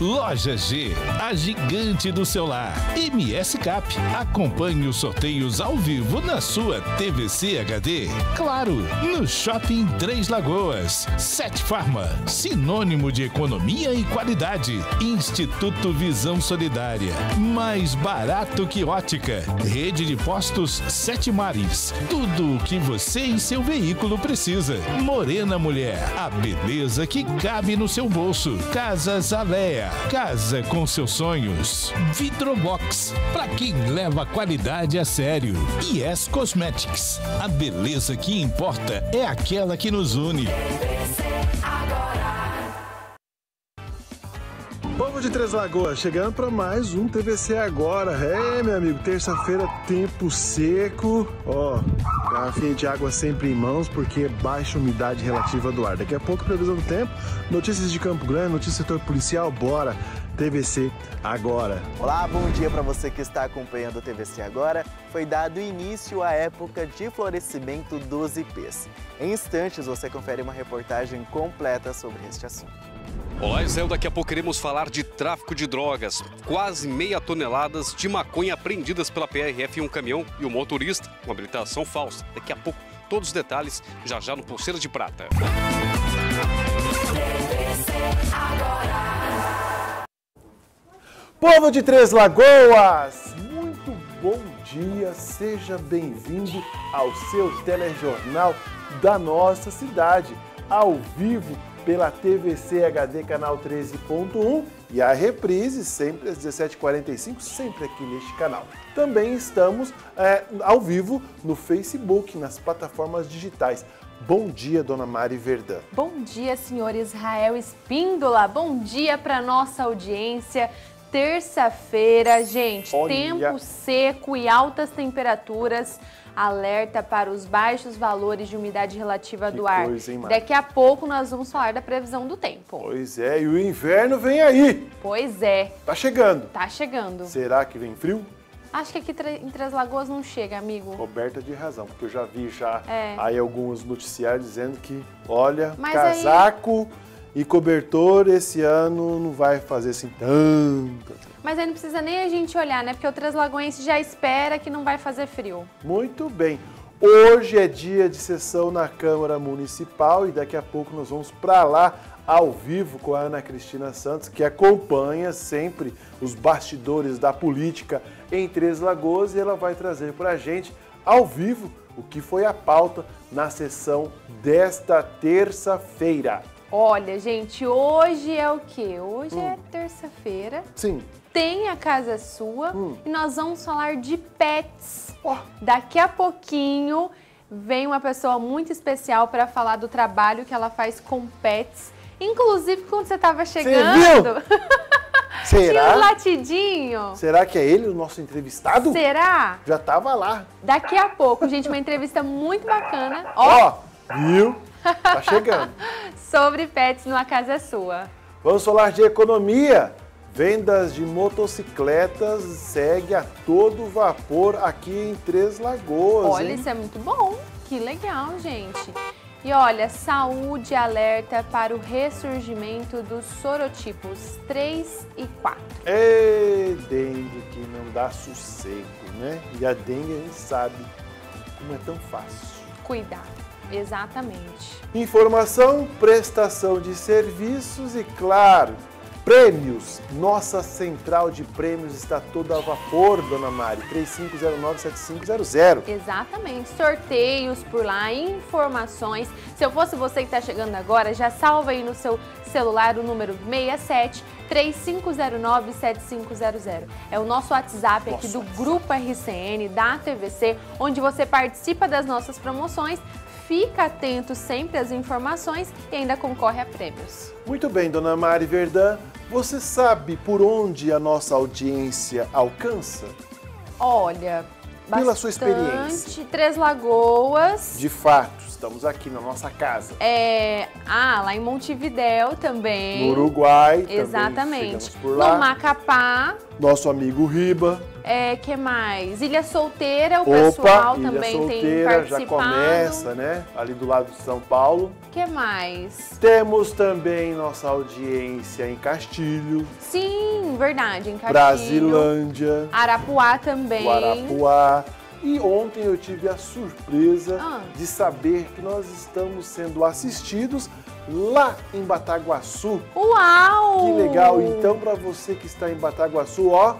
Loja G, a gigante do celular. MS Cap, acompanhe os sorteios ao vivo na sua TVC HD. Claro, no Shopping Três Lagoas. Sete Farma, sinônimo de economia e qualidade. Instituto Visão Solidária, mais barato que ótica. Rede de postos Sete Mares, tudo o que você e seu veículo precisa. Morena Mulher, a beleza que cabe no seu bolso. Casas Alea, casa com seus sonhos. Vitrobox, para quem leva a qualidade a sério. Yes Cosmetics, a beleza que importa é aquela que nos une. Povo de Três Lagoas, chegando para mais um TVC agora. É, meu amigo, terça-feira, tempo seco. Ó, garrafinha de água sempre em mãos, porque baixa umidade relativa do ar. Daqui a pouco, previsão do tempo, notícias de Campo Grande, notícias do setor policial, bora. TVC agora. Olá, bom dia para você que está acompanhando o TVC agora. Foi dado início à época de florescimento dos ipês. Em instantes você confere uma reportagem completa sobre este assunto. Olá, Isel. Daqui a pouco queremos falar de tráfico de drogas. Quase meia toneladas de maconha apreendidas pela PRF em um caminhão e o motorista com habilitação falsa. Daqui a pouco, todos os detalhes, já já no Pulseira de Prata. Povo de Três Lagoas, muito bom dia, seja bem-vindo ao seu telejornal da nossa cidade, ao vivo pela TVC HD canal 13.1 e a reprise sempre às 17h45, sempre aqui neste canal. Também estamos é, ao vivo no Facebook, nas plataformas digitais. Bom dia, dona Mari Verdão. Bom dia, senhor Israel Espíndola. Bom dia para nossa audiência. Terça-feira, gente, Olha. tempo seco e altas temperaturas. Alerta para os baixos valores de umidade relativa Que do ar. coisa, hein? Daqui a pouco nós vamos falar da previsão do tempo. Pois é, e o inverno vem aí, Pois é, tá chegando. tá chegando. Será que vem frio? Acho que aqui em Três Lagoas não chega, amigo. Coberta de razão, porque eu já vi já É. aí alguns noticiários dizendo que, olha, Mas casaco e cobertor esse ano não vai fazer assim tanto. Mas aí não precisa nem a gente olhar, né? Porque o Três Lagoense já espera que não vai fazer frio. Muito bem. Hoje é dia de sessão na Câmara Municipal e daqui a pouco nós vamos para lá ao vivo com a Ana Cristina Santos, que acompanha sempre os bastidores da política em Três Lagoas e ela vai trazer para a gente ao vivo o que foi a pauta na sessão desta terça-feira. Olha, gente, hoje é o quê? Hoje Hum. é terça-feira. Sim. Tem a casa sua Hum. e nós vamos falar de pets. Ó, Daqui a pouquinho vem uma pessoa muito especial para falar do trabalho que ela faz com pets. Inclusive, quando você estava chegando, tinha um será? latidinho. Será que é ele o nosso entrevistado? Será? Já tava lá. Daqui a pouco, gente, uma entrevista muito bacana. Ó, Ó, viu? Tá chegando. sobre pets numa casa sua. Vamos falar de economia. Vendas de motocicletas segue a todo vapor aqui em Três Lagoas. Olha, hein? isso é muito bom. Que legal, gente. E olha, saúde alerta para o ressurgimento dos sorotipos 3 e 4. É dengue que não dá sossego, né? E a dengue a gente sabe como é tão fácil. Cuidado. Exatamente. Informação, prestação de serviços e, claro, prêmios. Nossa central de prêmios está toda a vapor, dona Mari. 3509-7500. Exatamente. Sorteios por lá, informações. Se eu fosse você que está chegando agora, já salva aí no seu celular o número 67 3509 7500. É o nosso WhatsApp aqui Nosso do Grupo RCN, da TVC, onde você participa das nossas promoções, fica atento sempre às informações e ainda concorre a prêmios. Muito bem, dona Mari Verdã. Você sabe por onde a nossa audiência alcança? Olha, Pela sua bastante experiência. Três Lagoas. De fato, estamos aqui na nossa casa. É, ah, lá em Montevidéu também. No Uruguai, também Exatamente. chegamos por lá. No Macapá, Nosso amigo Riba. É, que mais? Ilha Solteira, o Opa, pessoal Ilha também Solteira, tem já participado. começa, né? Ali do lado de São Paulo. que mais? Temos também nossa audiência em Castilho, Sim, verdade, em Castilho. Brasilândia, Arapuá também. Guarapuá. E ontem eu tive a surpresa Ah. de saber que nós estamos sendo assistidos lá em Bataguaçu. Uau! Que legal! Então, para você que está em Bataguaçu, ó,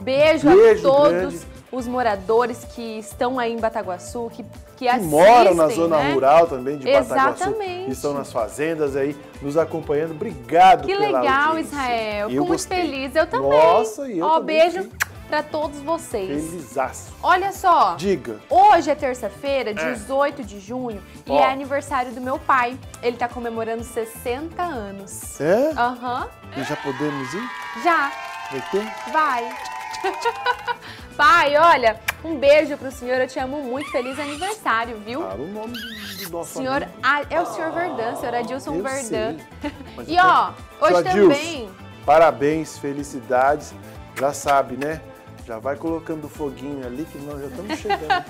Beijo, Beijo a todos grande. os moradores que estão aí em Bataguaçu, que, que, que assistem, moram na zona né? rural também de Bataguaçu, Exatamente. que estão nas fazendas aí, nos acompanhando. Obrigado Que pela legal, audiência. Israel. Eu Fico muito feliz. Eu também. Nossa, e eu Ó, também beijo pra todos vocês. Felizaço. Olha só. Diga. Hoje é terça-feira, 18 de junho, e é aniversário do meu pai. Ele tá comemorando 60 anos. É? Aham, E já podemos ir? já, Vai ter? vai. pai, olha, um beijo pro senhor, eu te amo muito. Feliz aniversário, viu? Fala o nome do, nosso senhor, ah, é o senhor Verdão, senhor Adilson Eu. Mas E ó, Seu hoje Adilson, também. Parabéns, felicidades. Já sabe, né? Já vai colocando o foguinho ali que nós já estamos chegando.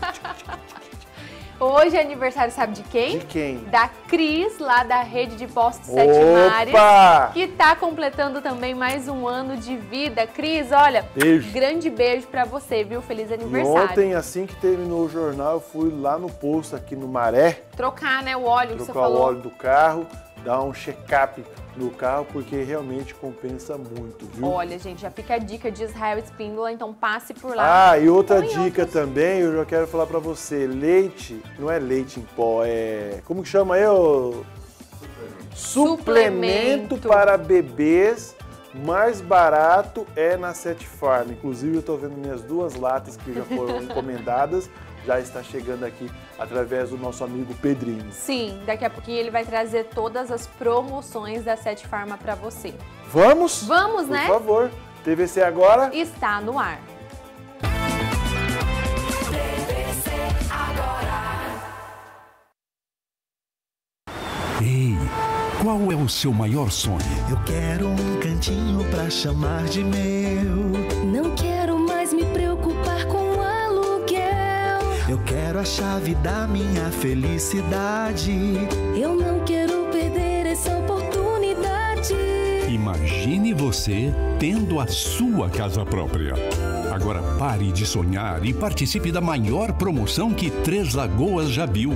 Hoje é aniversário, sabe de quem? De quem? Da Cris, lá da rede de postos Sete Mares. Opa! Que tá completando também mais um ano de vida. Cris, olha, Beijo. grande beijo pra você, viu? Feliz E aniversário. ontem, assim que terminou o jornal, eu fui lá no posto aqui no Maré, Trocar, né, o óleo que você trocar o falou. óleo do carro, dar um check-up no carro, porque realmente compensa muito, viu? Olha, gente, já fica a dica de Israel Espíndola, então passe por lá. Ah, e outra Ou em dica outros- também, eu já quero falar pra você, leite, não é leite em pó, é... Como que chama aí, ô? Suplemento Suplemento. para bebês, mais barato é na Sete Farm. Inclusive, eu tô vendo minhas duas latas que já foram encomendadas, já está chegando aqui através do nosso amigo Pedrinho. Sim, daqui a pouquinho ele vai trazer todas as promoções da Sete Farma pra você. Vamos? Vamos, Por né? favor. TVC agora? Está no ar. Ei, qual é o seu maior sonho? Eu quero um cantinho pra chamar de meu. Não a chave da minha felicidade. Eu não quero perder essa oportunidade. Imagine você tendo a sua casa própria. Agora pare de sonhar e participe da maior promoção que Três Lagoas já viu.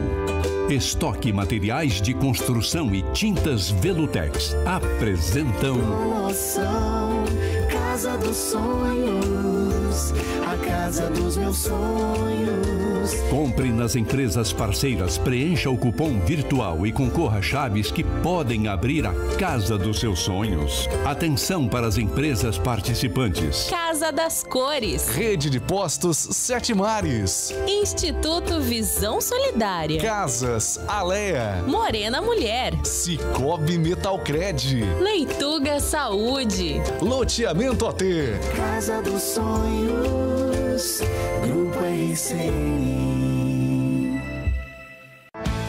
Estoque Materiais de Construção e Tintas Velutex apresentam Promoção, casa dos sonhos. A casa dos meus sonhos. Compre nas empresas parceiras, preencha o cupom virtual e concorra a chaves que podem abrir a casa dos seus sonhos. Atenção para as empresas participantes. Casa das Cores. Rede de Postos Sete Mares. Instituto Visão Solidária. Casas Alea. Morena Mulher. Cicobi Metalcred. Leituga Saúde. Loteamento AT. Casa dos sonhos. Grupo RCI.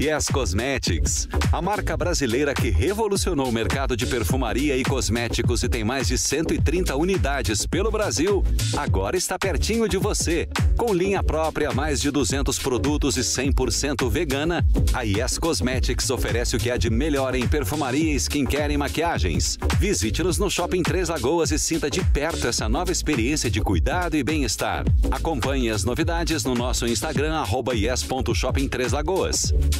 Yes Cosmetics, a marca brasileira que revolucionou o mercado de perfumaria e cosméticos e tem mais de 130 unidades pelo Brasil, agora está pertinho de você. Com linha própria, mais de 200 produtos e 100% vegana, a Yes Cosmetics oferece o que há de melhor em perfumaria, skincare e maquiagens. Visite-nos no Shopping Três Lagoas e sinta de perto essa nova experiência de cuidado e bem-estar. Acompanhe as novidades no nosso Instagram, arroba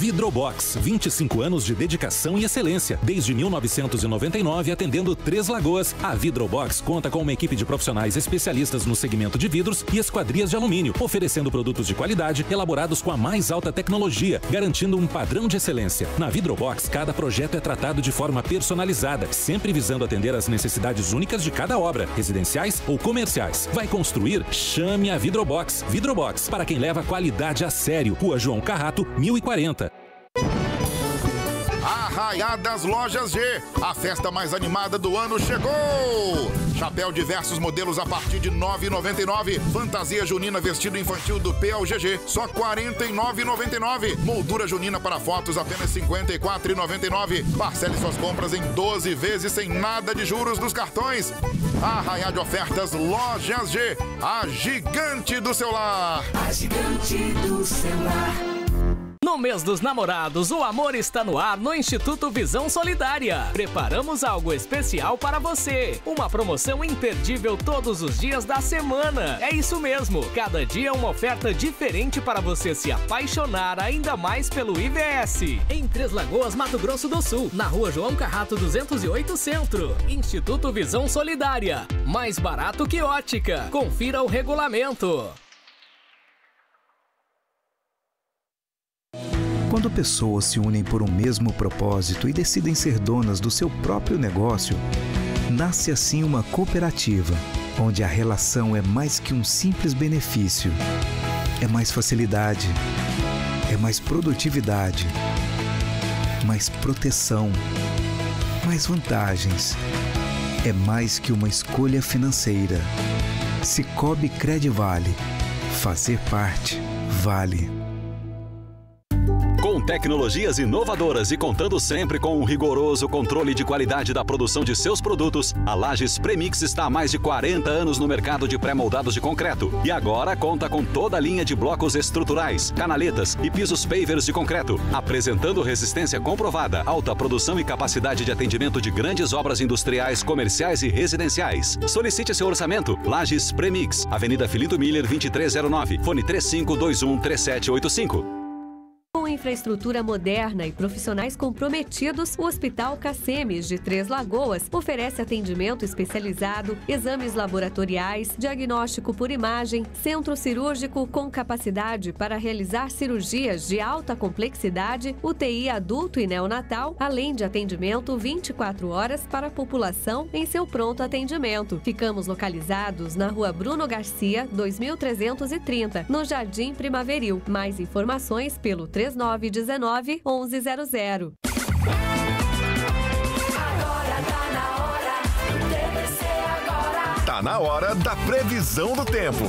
Vidrobox, 25 anos de dedicação e excelência. Desde 1999, atendendo Três Lagoas, a Vidrobox conta com uma equipe de profissionais especialistas no segmento de vidros e esquadrias de alumínio, oferecendo produtos de qualidade elaborados com a mais alta tecnologia, garantindo um padrão de excelência. Na Vidrobox, cada projeto é tratado de forma personalizada, sempre visando atender às necessidades únicas de cada obra, residenciais ou comerciais. Vai construir? Chame a Vidrobox. Vidrobox, para quem leva qualidade a sério. Rua João Carrato, 1040. Arraiadas Lojas G. A festa mais animada do ano chegou! Chapéu diversos modelos a partir de R$ 9,99. Fantasia junina vestido infantil do PLGG, só R$ 49,99. Moldura junina para fotos apenas R$ 54,99. Parcele suas compras em 12 vezes sem nada de juros dos cartões. Arraiá de ofertas Lojas G. A gigante do celular. A gigante do celular. No mês dos namorados, o amor está no ar no Instituto Visão Solidária. Preparamos algo especial para você. Uma promoção imperdível todos os dias da semana. É isso mesmo. Cada dia uma oferta diferente para você se apaixonar ainda mais pelo IVS. Em Três Lagoas, Mato Grosso do Sul, na rua João Carrato 208 Centro. Instituto Visão Solidária. Mais barato que ótica. Confira o regulamento. Quando pessoas se unem por um mesmo propósito e decidem ser donas do seu próprio negócio, nasce assim uma cooperativa, onde a relação é mais que um simples benefício. É mais facilidade, é mais produtividade, mais proteção, mais vantagens. É mais que uma escolha financeira. Cicobi Credivale. Fazer parte vale. Tecnologias inovadoras e contando sempre com um rigoroso controle de qualidade da produção de seus produtos, a Lages Premix está há mais de 40 anos no mercado de pré-moldados de concreto e agora conta com toda a linha de blocos estruturais, canaletas e pisos pavers de concreto, apresentando resistência comprovada, alta produção e capacidade de atendimento de grandes obras industriais, comerciais e residenciais. Solicite seu orçamento. Lages Premix, Avenida Filito Miller 2309, fone 3521 3785. Com infraestrutura moderna e profissionais comprometidos, o Hospital Cacemes de Três Lagoas oferece atendimento especializado, exames laboratoriais, diagnóstico por imagem, centro cirúrgico com capacidade para realizar cirurgias de alta complexidade, UTI adulto e neonatal, além de atendimento 24 horas para a população em seu pronto atendimento. Ficamos localizados na Rua Bruno Garcia, 2330, no Jardim Primaveril. Mais informações pelo 3919 1100. Tá na hora da previsão do tempo.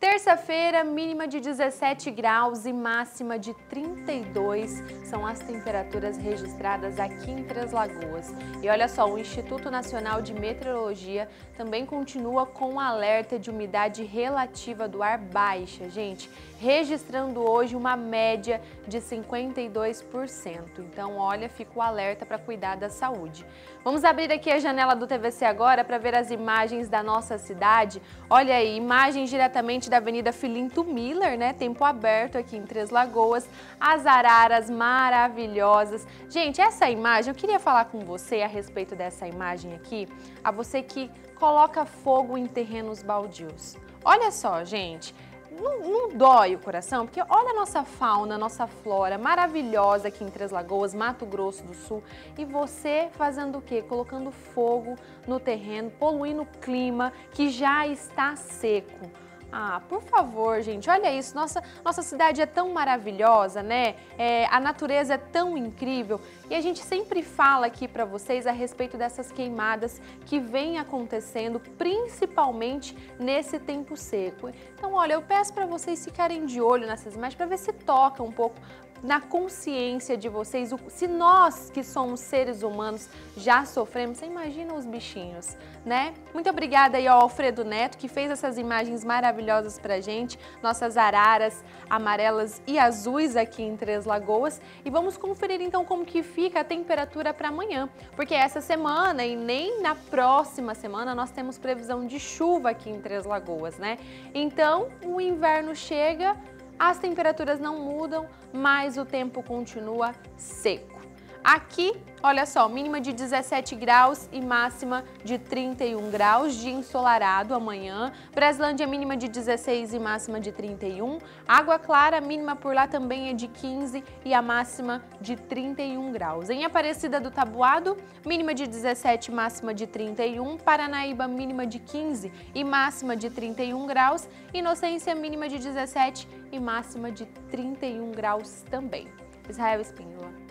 Terça-feira, mínima de 17 graus e máxima de 32 são as temperaturas registradas aqui em Três Lagoas. E olha só, o Instituto Nacional de Meteorologia também continua com alerta de umidade relativa do ar baixa, gente, registrando hoje uma média de 52%. Então, olha, fica o alerta para cuidar da saúde. Vamos abrir aqui a janela do TVC agora para ver as imagens da nossa cidade. Olha aí, imagens diretamente da Avenida Filinto Miller, né? Tempo aberto aqui em Três Lagoas. As araras maravilhosas. Gente, essa imagem, eu queria falar com você a respeito dessa imagem aqui. A você que coloca fogo em terrenos baldios. Olha só, gente não, não, dói o coração, porque olha a nossa fauna, a nossa flora maravilhosa aqui em Três Lagoas, Mato Grosso do Sul, e você fazendo o quê? Colocando fogo no terreno, poluindo o clima que já está seco. Ah, por favor, gente, olha isso. Nossa, nossa cidade é tão maravilhosa, né? É, a natureza é tão incrível e a gente sempre fala aqui para vocês a respeito dessas queimadas que vêm acontecendo, principalmente nesse tempo seco. Então, olha, eu peço para vocês ficarem de olho nessas imagens para ver se toca um pouco na consciência de vocês. Se nós que somos seres humanos já sofremos, você imagina os bichinhos, né? Muito obrigada aí ao Alfredo Neto que fez essas imagens maravilhosas pra gente, nossas araras amarelas e azuis aqui em Três Lagoas. E vamos conferir então como que fica a temperatura para amanhã, porque essa semana e nem na próxima semana nós temos previsão de chuva aqui em Três Lagoas, né? Então, o inverno chega as temperaturas não mudam, mas o tempo continua seco. Aqui, olha só, mínima de 17 graus e máxima de 31 graus de ensolarado amanhã. Braslândia, mínima de 16 e máxima de 31. Água Clara, mínima por lá também é de 15 e a máxima de 31 graus. Em Aparecida do Tabuado, mínima de 17 máxima de 31. Paranaíba, mínima de 15 e máxima de 31 graus. Inocência, mínima de 17 e máxima de 31 graus também. Israel Espíndola.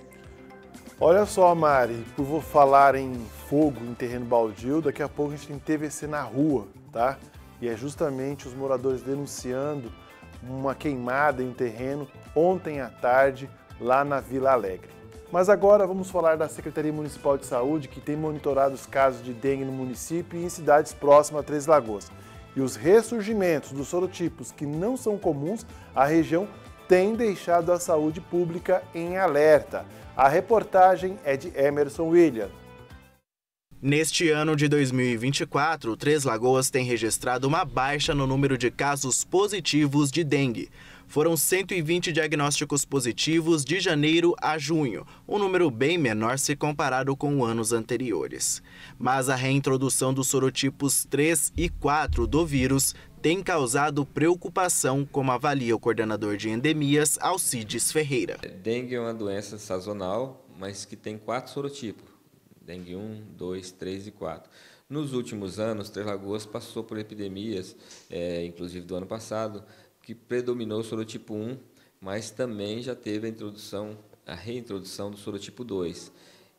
Olha só, Mari, por falar em fogo em terreno baldio, daqui a pouco a gente tem TVC na rua, tá? E é justamente os moradores denunciando uma queimada em terreno ontem à tarde lá na Vila Alegre. Mas agora vamos falar da Secretaria Municipal de Saúde, que tem monitorado os casos de dengue no município e em cidades próximas a Três Lagoas. E os ressurgimentos dos sorotipos que não são comuns, a região tem deixado a saúde pública em alerta. A reportagem é de Emerson William. Neste ano de 2024, Três Lagoas tem registrado uma baixa no número de casos positivos de dengue. Foram 120 diagnósticos positivos de janeiro a junho, um número bem menor se comparado com anos anteriores. Mas a reintrodução dos sorotipos 3 e 4 do vírus tem causado preocupação, como avalia o coordenador de endemias, Alcides Ferreira. Dengue é uma doença sazonal, mas que tem quatro sorotipos: dengue 1, 2, 3 e 4. Nos últimos anos, Três Lagoas passou por epidemias, é, inclusive do ano passado, que predominou o sorotipo 1, mas também já teve a introdução, a reintrodução do sorotipo 2.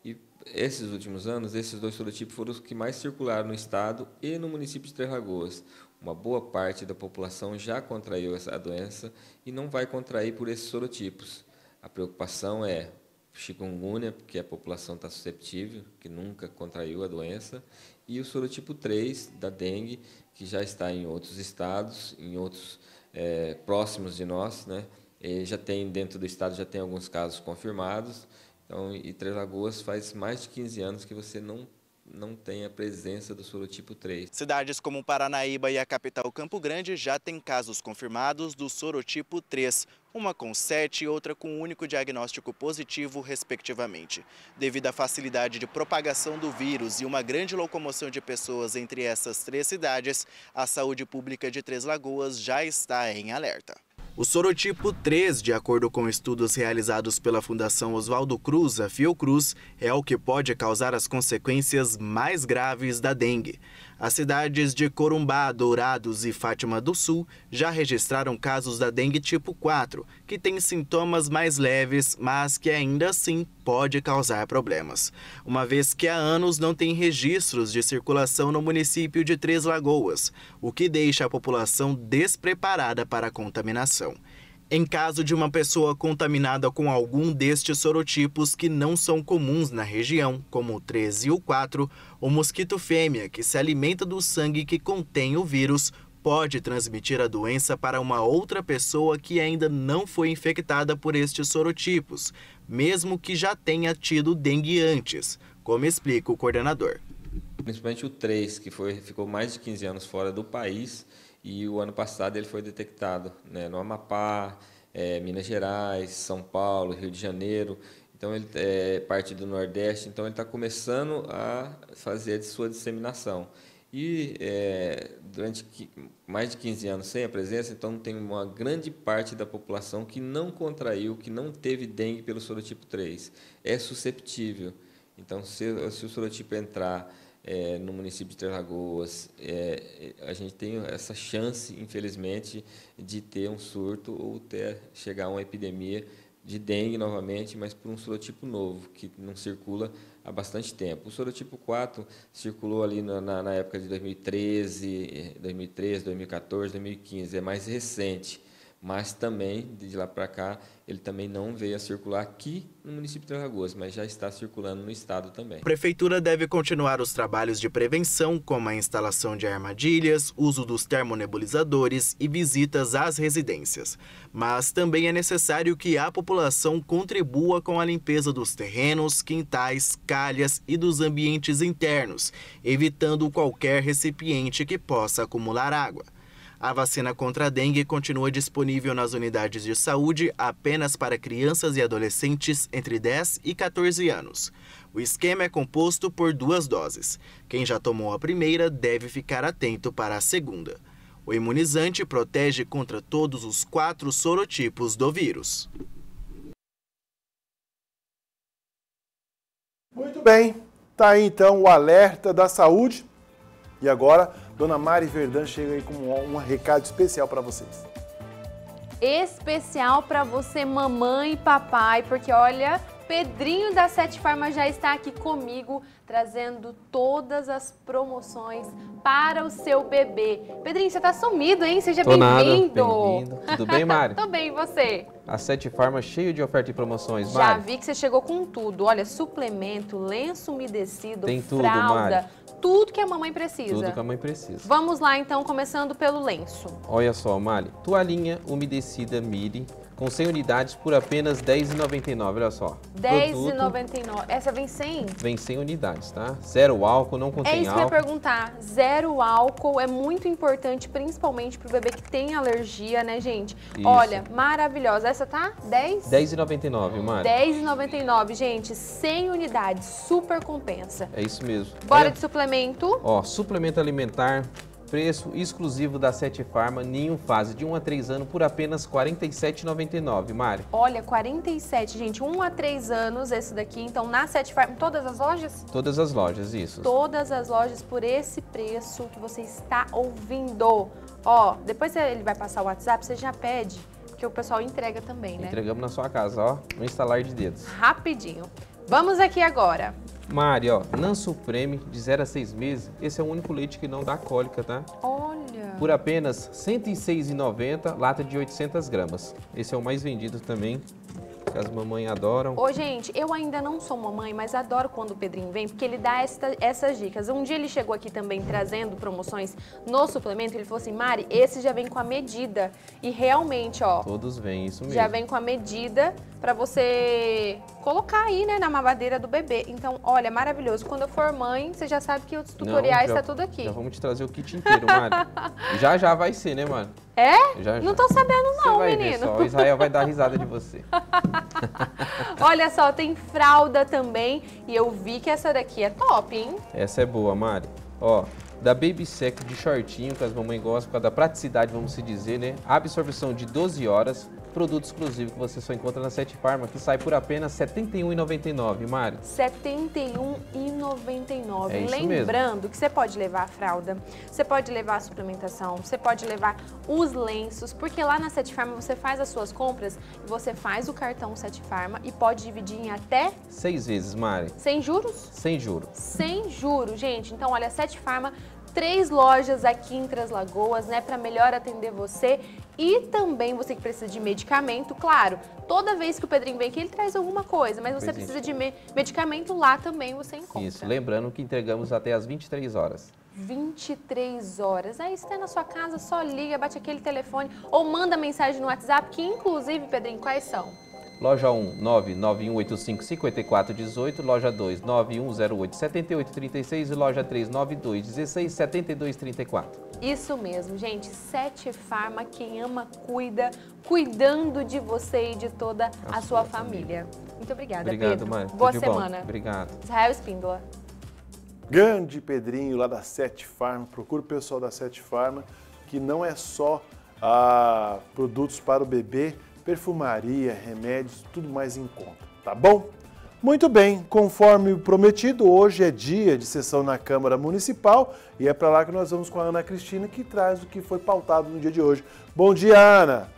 E esses últimos anos, esses dois sorotipos foram os que mais circularam no estado e no município de Três Lagoas uma boa parte da população já contraiu essa doença e não vai contrair por esses sorotipos. A preocupação é chikungunya, porque a população está susceptível, que nunca contraiu a doença, e o sorotipo 3 da dengue, que já está em outros estados, em outros é, próximos de nós, né? E já tem dentro do estado já tem alguns casos confirmados. Então, e Três Lagoas faz mais de 15 anos que você não não tem a presença do sorotipo 3. Cidades como Paranaíba e a capital Campo Grande já têm casos confirmados do sorotipo 3, uma com 7 e outra com único diagnóstico positivo, respectivamente. Devido à facilidade de propagação do vírus e uma grande locomoção de pessoas entre essas três cidades, a saúde pública de Três Lagoas já está em alerta. O sorotipo 3, de acordo com estudos realizados pela Fundação Oswaldo Cruz, a Fiocruz, é o que pode causar as consequências mais graves da dengue. As cidades de Corumbá, Dourados e Fátima do Sul já registraram casos da dengue tipo 4, que tem sintomas mais leves, mas que ainda assim pode causar problemas. Uma vez que há anos não tem registros de circulação no município de Três Lagoas, o que deixa a população despreparada para a contaminação em caso de uma pessoa contaminada com algum destes sorotipos que não são comuns na região, como o 13 e o 4, o mosquito fêmea, que se alimenta do sangue que contém o vírus, pode transmitir a doença para uma outra pessoa que ainda não foi infectada por estes sorotipos, mesmo que já tenha tido dengue antes, como explica o coordenador. Principalmente o 3, que foi, ficou mais de 15 anos fora do país e o ano passado ele foi detectado né, no Amapá, é, Minas Gerais, São Paulo, Rio de Janeiro. Então ele é parte do Nordeste, então ele está começando a fazer a sua disseminação. E é, durante mais de 15 anos sem a presença, então tem uma grande parte da população que não contraiu, que não teve dengue pelo sorotipo 3. É susceptível. Então, se, se o sorotipo entrar é, no município de Três Lagoas. É, a gente tem essa chance, infelizmente, de ter um surto ou ter chegar uma epidemia de dengue novamente, mas por um sorotipo novo, que não circula há bastante tempo. O sorotipo 4 circulou ali na, na, na época de 2013, 2013, 2014, 2015, é mais recente, mas também, de lá para cá, ele também não veio a circular aqui no município de Três Lagoas, mas já está circulando no estado também. A Prefeitura deve continuar os trabalhos de prevenção, como a instalação de armadilhas, uso dos termonebulizadores e visitas às residências. Mas também é necessário que a população contribua com a limpeza dos terrenos, quintais, calhas e dos ambientes internos, evitando qualquer recipiente que possa acumular água. A vacina contra a dengue continua disponível nas unidades de saúde apenas para crianças e adolescentes entre 10 e 14 anos. O esquema é composto por duas doses. Quem já tomou a primeira deve ficar atento para a segunda. O imunizante protege contra todos os quatro sorotipos do vírus. Muito bem, tá aí então o alerta da saúde. E agora, Dona Mari Verdun chega aí com um, um recado especial para vocês. Especial para você, mamãe e papai, porque olha, Pedrinho da Sete Farma já está aqui comigo, trazendo todas as promoções para o seu bebê. Pedrinho, você está sumido, hein? Seja bem-vindo. Bem-vindo. Tudo bem, Mari? Tô bem, e você? A Sete Farma cheio de oferta e promoções, Já Mari. vi que você chegou com tudo. Olha, suplemento, lenço umedecido, Tem tudo, fralda, Mari. Tudo que a mamãe precisa. Tudo que a mãe precisa. Vamos lá, então, começando pelo lenço. Olha só, Mari. Toalhinha umedecida Miri com 100 unidades por apenas R$10,99. Olha só. Produto R$10,99. Essa vem sem? Vem 100 unidades, tá? Zero álcool, não É contém isso que eu ia álcool. perguntar. Zero álcool é muito importante, principalmente pro bebê que tem alergia, né, gente? Isso. Olha, maravilhosa. Essa tá 10? R$10,99, Mari. R$10,99, gente. 100 unidades. Super compensa. É isso mesmo. Bora de suplemento. Ó, suplemento alimentar, preço exclusivo da Sete Farma, Ninho Fase, de 1 a 3 anos, por apenas R$ 47,99, Mari. Olha, 47, gente. 1 a 3 anos esse daqui. Então, na Sete Farm, todas as lojas? Todas as lojas, isso. Todas as lojas por esse preço que você está ouvindo. Ó, depois ele vai passar o WhatsApp, você já pede, porque o pessoal entrega também, né? Entregamos na sua casa, ó, no instalar de dedos. Rapidinho. Vamos aqui agora. Mari, ó, Nan Supreme, de 0 a 6 meses, esse é o único leite que não dá cólica, tá? Olha. Por apenas R$ 106,90, lata de 800 gramas. Esse é o mais vendido também, que as mamães adoram. Ô, gente, eu ainda não sou mamãe, mas adoro quando o Pedrinho vem, porque ele dá esta- essas dicas. Um dia ele chegou aqui também trazendo promoções no suplemento, ele falou assim, Mari, esse já vem com a medida. E realmente, ó, Todos vêm, isso mesmo. já vem com a medida pra você colocar aí, né, na mamadeira do bebê. Então, olha, maravilhoso. Quando eu for mãe, você já sabe que os Não, tutoriais já- tá tudo aqui. Já vamos te trazer o kit inteiro, Mari. já já vai ser, né, Mari? É? Já, já. Não tô sabendo Você não, vai ver menino. só, o Israel vai dar risada de você. Olha só, tem fralda também. E eu vi que essa daqui é top, hein? Essa é boa, Mari. Ó, da Baby Sec de shortinho, que as mamães gostam, por causa da praticidade, vamos se dizer, né? Absorção de 12 horas, produto exclusivo que você só encontra na Sete Farma, que sai por apenas R$ 71,99, Mari. R$ 71,99. É Lembrando que você pode levar a fralda, você pode levar a suplementação, você pode levar os lenços, porque lá na Sete Farma você faz as suas compras e você faz o cartão Sete Farma e pode dividir em até Seis vezes, Mari. sem juros? Sem juro. Sem juros, gente. Então, olha, Sete Farma, três lojas aqui em Três Lagoas, né, para melhor atender você e também você que precisa de medicamento, claro. Toda vez que o Pedrinho vem aqui, ele traz alguma coisa, mas você Pois é. precisa de me- medicamento lá também você encontra. Isso, lembrando que entregamos até às 23 horas. 23 horas. Aí você tá na sua casa, só liga, bate aquele telefone ou manda mensagem no WhatsApp, que inclusive, Pedrinho, quais são? Loja 1, 991855418, loja 2, 91087836 e loja 3, 92167234. Isso mesmo, gente. Sete Farma, quem ama, cuida, cuidando de você e de toda a, sua família. Muito obrigada, Obrigado, Pedro. Mari. Boa Tudo semana. Obrigado. Israel Espíndola. Grande Pedrinho lá da Sete Farma. Procura o pessoal da Sete Farma, que não é só ah, produtos para o bebê, perfumaria, remédios, tudo mais em conta, tá bom? Muito bem, conforme prometido, hoje é dia de sessão na Câmara Municipal e é para lá que nós vamos com a Ana Cristina, que traz o que foi pautado no dia de hoje. Bom dia, Ana!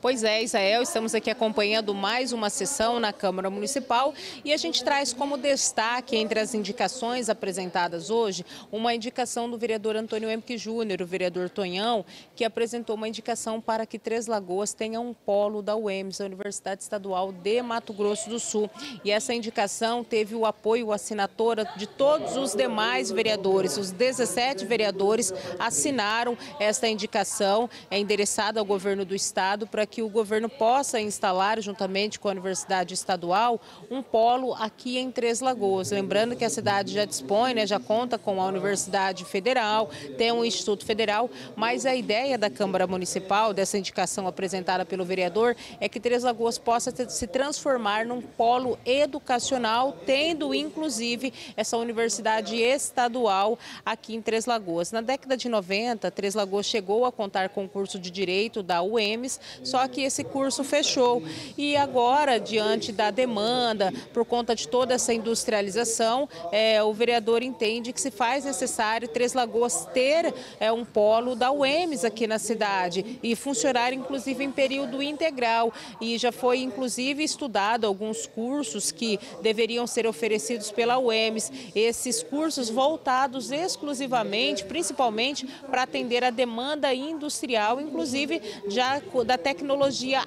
Pois é, Isael, estamos aqui acompanhando mais uma sessão na Câmara Municipal e a gente traz como destaque entre as indicações apresentadas hoje uma indicação do vereador Antônio Emke Júnior, o vereador Tonhão, que apresentou uma indicação para que Três Lagoas tenha um polo da UEMS, a Universidade Estadual de Mato Grosso do Sul. E essa indicação teve o apoio, a assinatura de todos os demais vereadores. Os 17 vereadores assinaram esta indicação, é endereçada ao governo do estado para que o governo possa instalar, juntamente com a Universidade Estadual, um polo aqui em Três Lagoas. Lembrando que a cidade já dispõe, né, já conta com a Universidade Federal, tem um Instituto Federal, mas a ideia da Câmara Municipal, dessa indicação apresentada pelo vereador, é que Três Lagoas possa se transformar num polo educacional, tendo inclusive essa universidade estadual aqui em Três Lagoas. Na década de 90, Três Lagoas chegou a contar com o curso de Direito da UEMS, só que esse curso fechou. E agora, diante da demanda, por conta de toda essa industrialização, é, o vereador entende que se faz necessário Três Lagoas ter é, um polo da UEMS aqui na cidade e funcionar inclusive em período integral. E já foi inclusive estudado alguns cursos que deveriam ser oferecidos pela UEMS. Esses cursos voltados exclusivamente, principalmente para atender a demanda industrial, inclusive já da tecnologia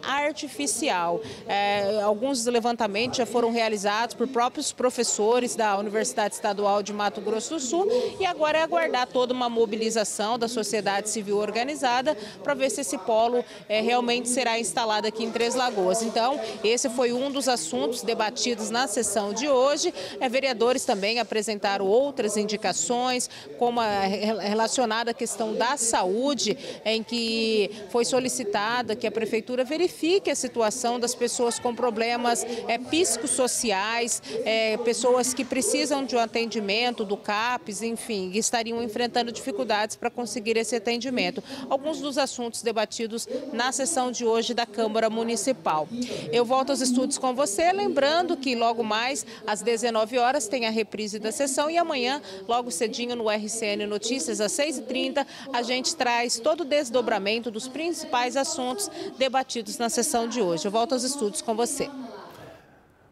artificial. É, alguns levantamentos já foram realizados por próprios professores da Universidade Estadual de Mato Grosso do Sul e agora é aguardar toda uma mobilização da sociedade civil organizada para ver se esse polo é, realmente será instalado aqui em Três Lagoas. Então, esse foi um dos assuntos debatidos na sessão de hoje. É, vereadores também apresentaram outras indicações, como a relacionada à questão da saúde, em que foi solicitada que a prefeitura verifique a situação das pessoas com problemas é, psicossociais, é, pessoas que precisam de um atendimento do CAPES, enfim, estariam enfrentando dificuldades para conseguir esse atendimento. Alguns dos assuntos debatidos na sessão de hoje da Câmara Municipal. Eu volto aos estudos com você, lembrando que logo mais, às 19 horas, tem a reprise da sessão e amanhã, logo cedinho no RCN Notícias, às 6h30, a gente traz todo o desdobramento dos principais assuntos debatidos na sessão de hoje. Eu volto aos estudos com você.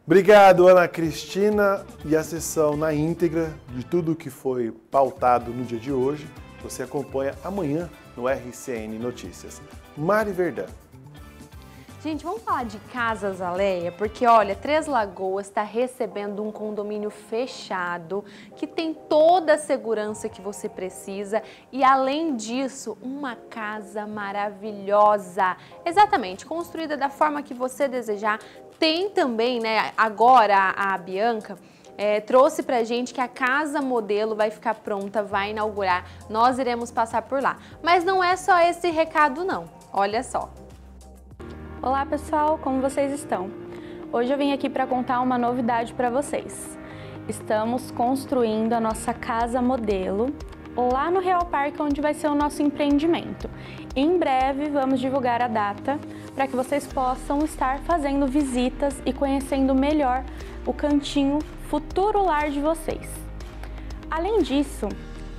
Obrigado, Ana Cristina. E a sessão na íntegra de tudo que foi pautado no dia de hoje, você acompanha amanhã no RCN Notícias. Mari Verdão. Gente, vamos falar de Casas Aleia, porque olha, Três Lagoas está recebendo um condomínio fechado que tem toda a segurança que você precisa e além disso, uma casa maravilhosa. Exatamente, construída da forma que você desejar. Tem também, né, agora a, Bianca é, trouxe pra gente que a casa modelo vai ficar pronta, vai inaugurar. Nós iremos passar por lá. Mas não é só esse recado não. Olha só. Olá pessoal, como vocês estão? Hoje eu vim aqui para contar uma novidade para vocês. Estamos construindo a nossa casa modelo lá no Real Parque, onde vai ser o nosso empreendimento. Em breve vamos divulgar a data para que vocês possam estar fazendo visitas e conhecendo melhor o cantinho futuro lar de vocês. Além disso,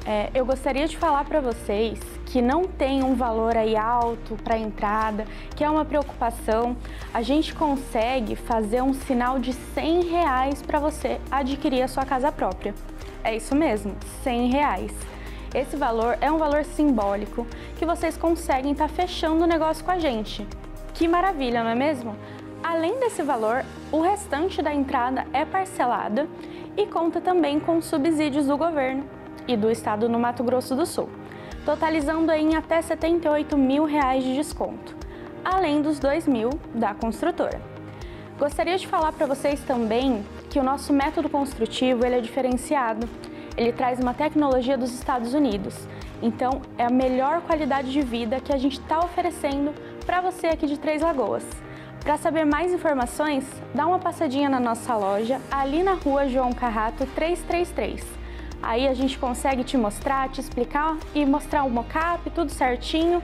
é, eu gostaria de falar para vocês que não tem um valor aí alto para entrada, que é uma preocupação, a gente consegue fazer um sinal de 100 reais para você adquirir a sua casa própria. É isso mesmo, 100 reais. Esse valor é um valor simbólico que vocês conseguem estar tá fechando o negócio com a gente. Que maravilha, não é mesmo? Além desse valor, o restante da entrada é parcelada e conta também com subsídios do governo e do estado no Mato Grosso do Sul totalizando em até 78 mil reais de desconto, além dos 2 mil da construtora. Gostaria de falar para vocês também que o nosso método construtivo ele é diferenciado. Ele traz uma tecnologia dos Estados Unidos, então é a melhor qualidade de vida que a gente está oferecendo para você aqui de Três Lagoas. Para saber mais informações, dá uma passadinha na nossa loja ali na rua João Carrato 333 Aí a gente consegue te mostrar, te explicar e mostrar o mockup, tudo certinho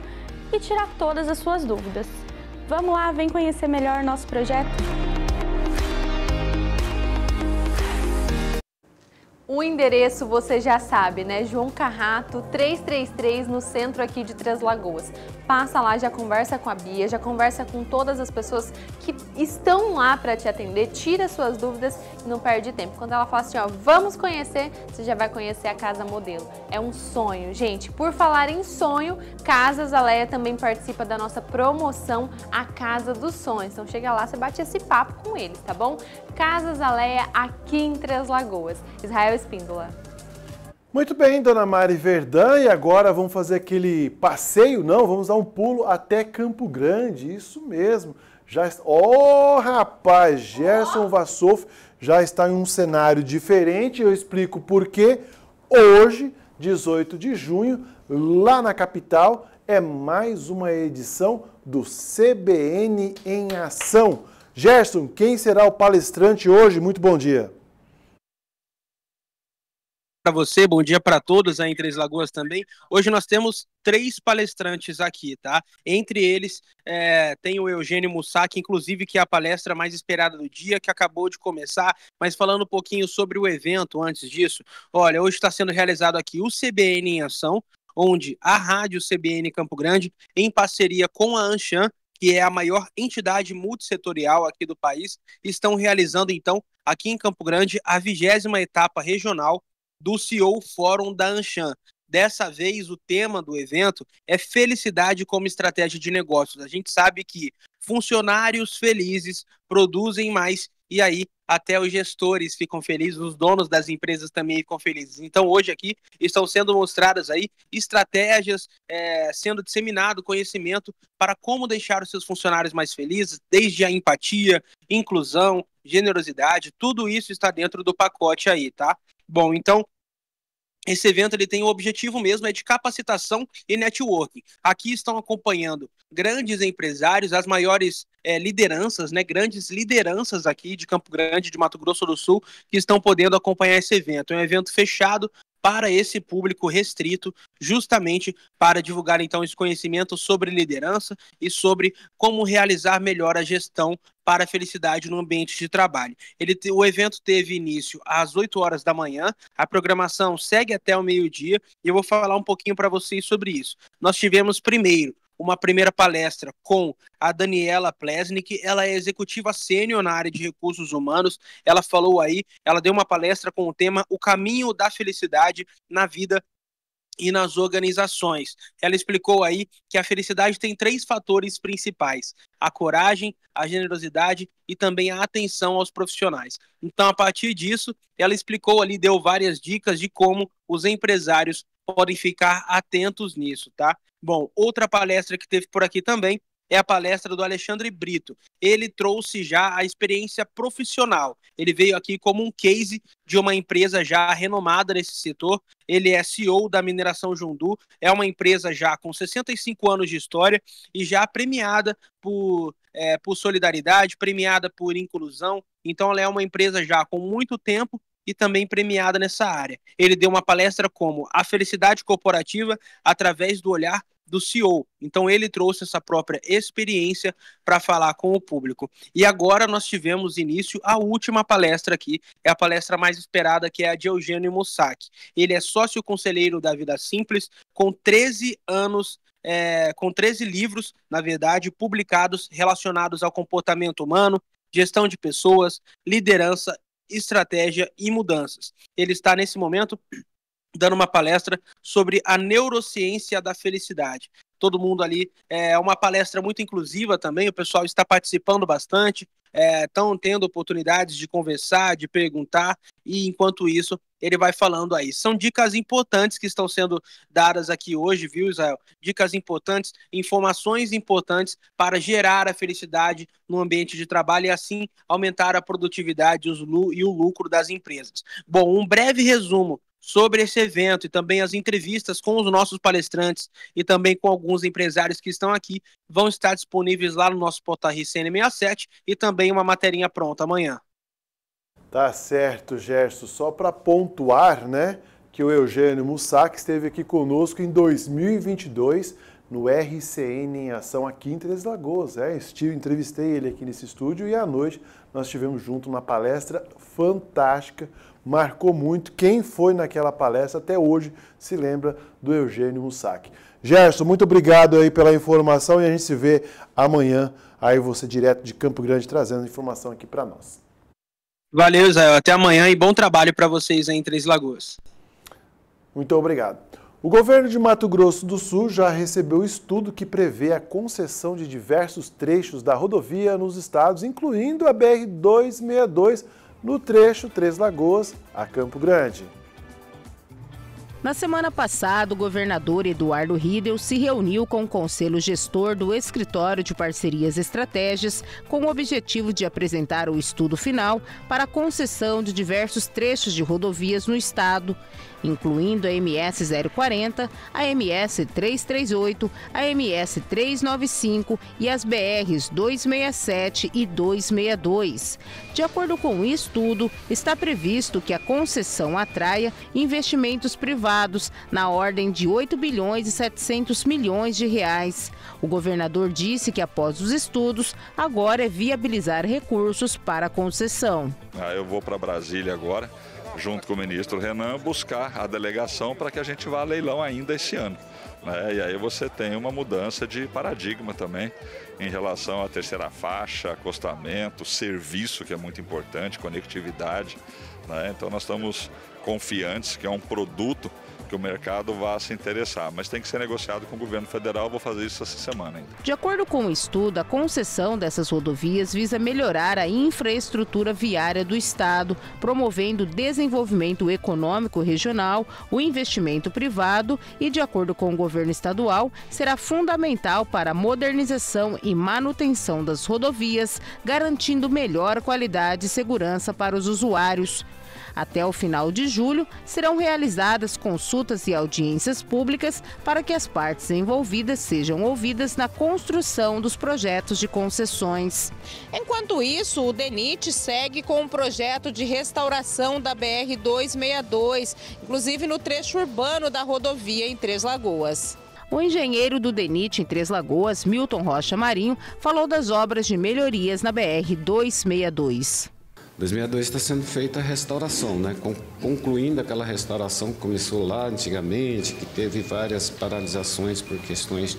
e tirar todas as suas dúvidas. Vamos lá, vem conhecer melhor nosso projeto? O endereço você já sabe, né? João Carrato, 333, no centro aqui de Três Lagoas. Passa lá, já conversa com a Bia, já conversa com todas as pessoas que estão lá para te atender, tira suas dúvidas e não perde tempo. Quando ela fala assim, ó, vamos conhecer, você já vai conhecer a Casa Modelo. É um sonho, gente. Por falar em sonho, Casas Aleia também participa da nossa promoção A Casa dos Sonhos. Então chega lá, você bate esse papo com eles, tá bom? Casas Aleia aqui em Três Lagoas. Israel Espíndola. Muito bem, dona Mari Verdã, e agora vamos fazer aquele passeio? Não, vamos dar um pulo até Campo Grande, isso mesmo. Já Oh, rapaz, Gerson Vassouf já está em um cenário diferente, eu explico por quê. Hoje, 18 de junho, lá na capital, é mais uma edição do CBN em Ação. Gerson, quem será o palestrante hoje? Muito bom dia para você, bom dia para todos aí em Três Lagoas também. Hoje nós temos três palestrantes aqui, tá? Entre eles é, tem o Eugênio Mussac, inclusive que é a palestra mais esperada do dia, que acabou de começar, mas falando um pouquinho sobre o evento antes disso, olha, hoje está sendo realizado aqui o CBN em Ação, onde a Rádio CBN Campo Grande, em parceria com a Anshan, que é a maior entidade multissetorial aqui do país, estão realizando então aqui em Campo Grande a vigésima etapa regional do CEO Fórum da Anshan. Dessa vez, o tema do evento é felicidade como estratégia de negócios. A gente sabe que funcionários felizes produzem mais e aí até os gestores ficam felizes, os donos das empresas também ficam felizes. Então, hoje aqui estão sendo mostradas aí estratégias, é, sendo disseminado conhecimento para como deixar os seus funcionários mais felizes, desde a empatia, inclusão, generosidade, tudo isso está dentro do pacote aí, tá? Bom, então esse evento ele tem o objetivo mesmo é de capacitação e networking. Aqui estão acompanhando grandes empresários, as maiores é, lideranças, né, grandes lideranças aqui de Campo Grande, de Mato Grosso do Sul, que estão podendo acompanhar esse evento. É um evento fechado para esse público restrito, justamente para divulgar então esse conhecimento sobre liderança e sobre como realizar melhor a gestão para a felicidade no ambiente de trabalho. Ele, o evento teve início às 8 horas da manhã, a programação segue até o meio-dia e eu vou falar um pouquinho para vocês sobre isso. Nós tivemos primeiro uma primeira palestra com a Daniela Plesnik, ela é executiva sênior na área de recursos humanos. Ela falou aí, ela deu uma palestra com o tema O caminho da felicidade na vida e nas organizações. Ela explicou aí que a felicidade tem três fatores principais: a coragem, a generosidade e também a atenção aos profissionais. Então, a partir disso, ela explicou ali, deu várias dicas de como os empresários podem ficar atentos nisso, tá? Bom, outra palestra que teve por aqui também é a palestra do Alexandre Brito. Ele trouxe já a experiência profissional. Ele veio aqui como um case de uma empresa já renomada nesse setor. Ele é CEO da Mineração Jundu, é uma empresa já com 65 anos de história e já premiada por, é, por solidariedade, premiada por inclusão. Então, ela é uma empresa já com muito tempo e também premiada nessa área. Ele deu uma palestra como A Felicidade Corporativa através do olhar do CEO. Então ele trouxe essa própria experiência para falar com o público. E agora nós tivemos início a última palestra aqui, é a palestra mais esperada, que é a de Eugênio Mussac. Ele é sócio conselheiro da Vida Simples, com 13 anos é, com 13 livros, na verdade, publicados relacionados ao comportamento humano, gestão de pessoas, liderança estratégia e mudanças. Ele está nesse momento dando uma palestra sobre a neurociência da felicidade. Todo mundo ali é uma palestra muito inclusiva também, o pessoal está participando bastante estão é, tendo oportunidades de conversar, de perguntar, e enquanto isso, ele vai falando aí. São dicas importantes que estão sendo dadas aqui hoje, viu, Israel? Dicas importantes, informações importantes para gerar a felicidade no ambiente de trabalho e assim aumentar a produtividade e o lucro das empresas. Bom, um breve resumo sobre esse evento e também as entrevistas com os nossos palestrantes e também com alguns empresários que estão aqui vão estar disponíveis lá no nosso portal RCN67 e também uma materinha pronta amanhã. Tá certo, Gerson. Só para pontuar, né, que o Eugênio Mussac esteve aqui conosco em 2022 no RCN em Ação aqui em Três Lagoas. É, estive, entrevistei ele aqui nesse estúdio e à noite nós estivemos junto numa palestra fantástica marcou muito. Quem foi naquela palestra até hoje se lembra do Eugênio Mussac. Gerson, muito obrigado aí pela informação e a gente se vê amanhã, aí você direto de Campo Grande trazendo informação aqui para nós. Valeu, Zé. Até amanhã e bom trabalho para vocês aí em Três Lagoas. Muito obrigado. O governo de Mato Grosso do Sul já recebeu estudo que prevê a concessão de diversos trechos da rodovia nos estados, incluindo a BR-262 no trecho Três Lagoas a Campo Grande. Na semana passada, o governador Eduardo Riedel se reuniu com o conselho gestor do Escritório de Parcerias Estratégias com o objetivo de apresentar o estudo final para a concessão de diversos trechos de rodovias no estado incluindo a MS 040, a MS 338, a MS 395 e as BRs 267 e 262. De acordo com o estudo, está previsto que a concessão atraia investimentos privados na ordem de 8 bilhões e 700 milhões de reais. O governador disse que após os estudos, agora é viabilizar recursos para a concessão. Ah, eu vou para Brasília agora junto com o ministro Renan, buscar a delegação para que a gente vá a leilão ainda esse ano. Né? E aí você tem uma mudança de paradigma também em relação à terceira faixa, acostamento, serviço, que é muito importante, conectividade. Né? Então nós estamos confiantes que é um produto que o mercado vá se interessar, mas tem que ser negociado com o governo federal. Vou fazer isso essa semana ainda. De acordo com o estudo, a concessão dessas rodovias visa melhorar a infraestrutura viária do estado, promovendo o desenvolvimento econômico regional, o investimento privado e, de acordo com o governo estadual, será fundamental para a modernização e manutenção das rodovias, garantindo melhor qualidade e segurança para os usuários. Até o final de julho, serão realizadas consultas e audiências públicas para que as partes envolvidas sejam ouvidas na construção dos projetos de concessões. Enquanto isso, o DENIT segue com um projeto de restauração da BR-262, inclusive no trecho urbano da rodovia em Três Lagoas. O engenheiro do DENIT em Três Lagoas, Milton Rocha Marinho, falou das obras de melhorias na BR-262. 2002 está sendo feita a restauração, né? concluindo aquela restauração que começou lá antigamente, que teve várias paralisações por questões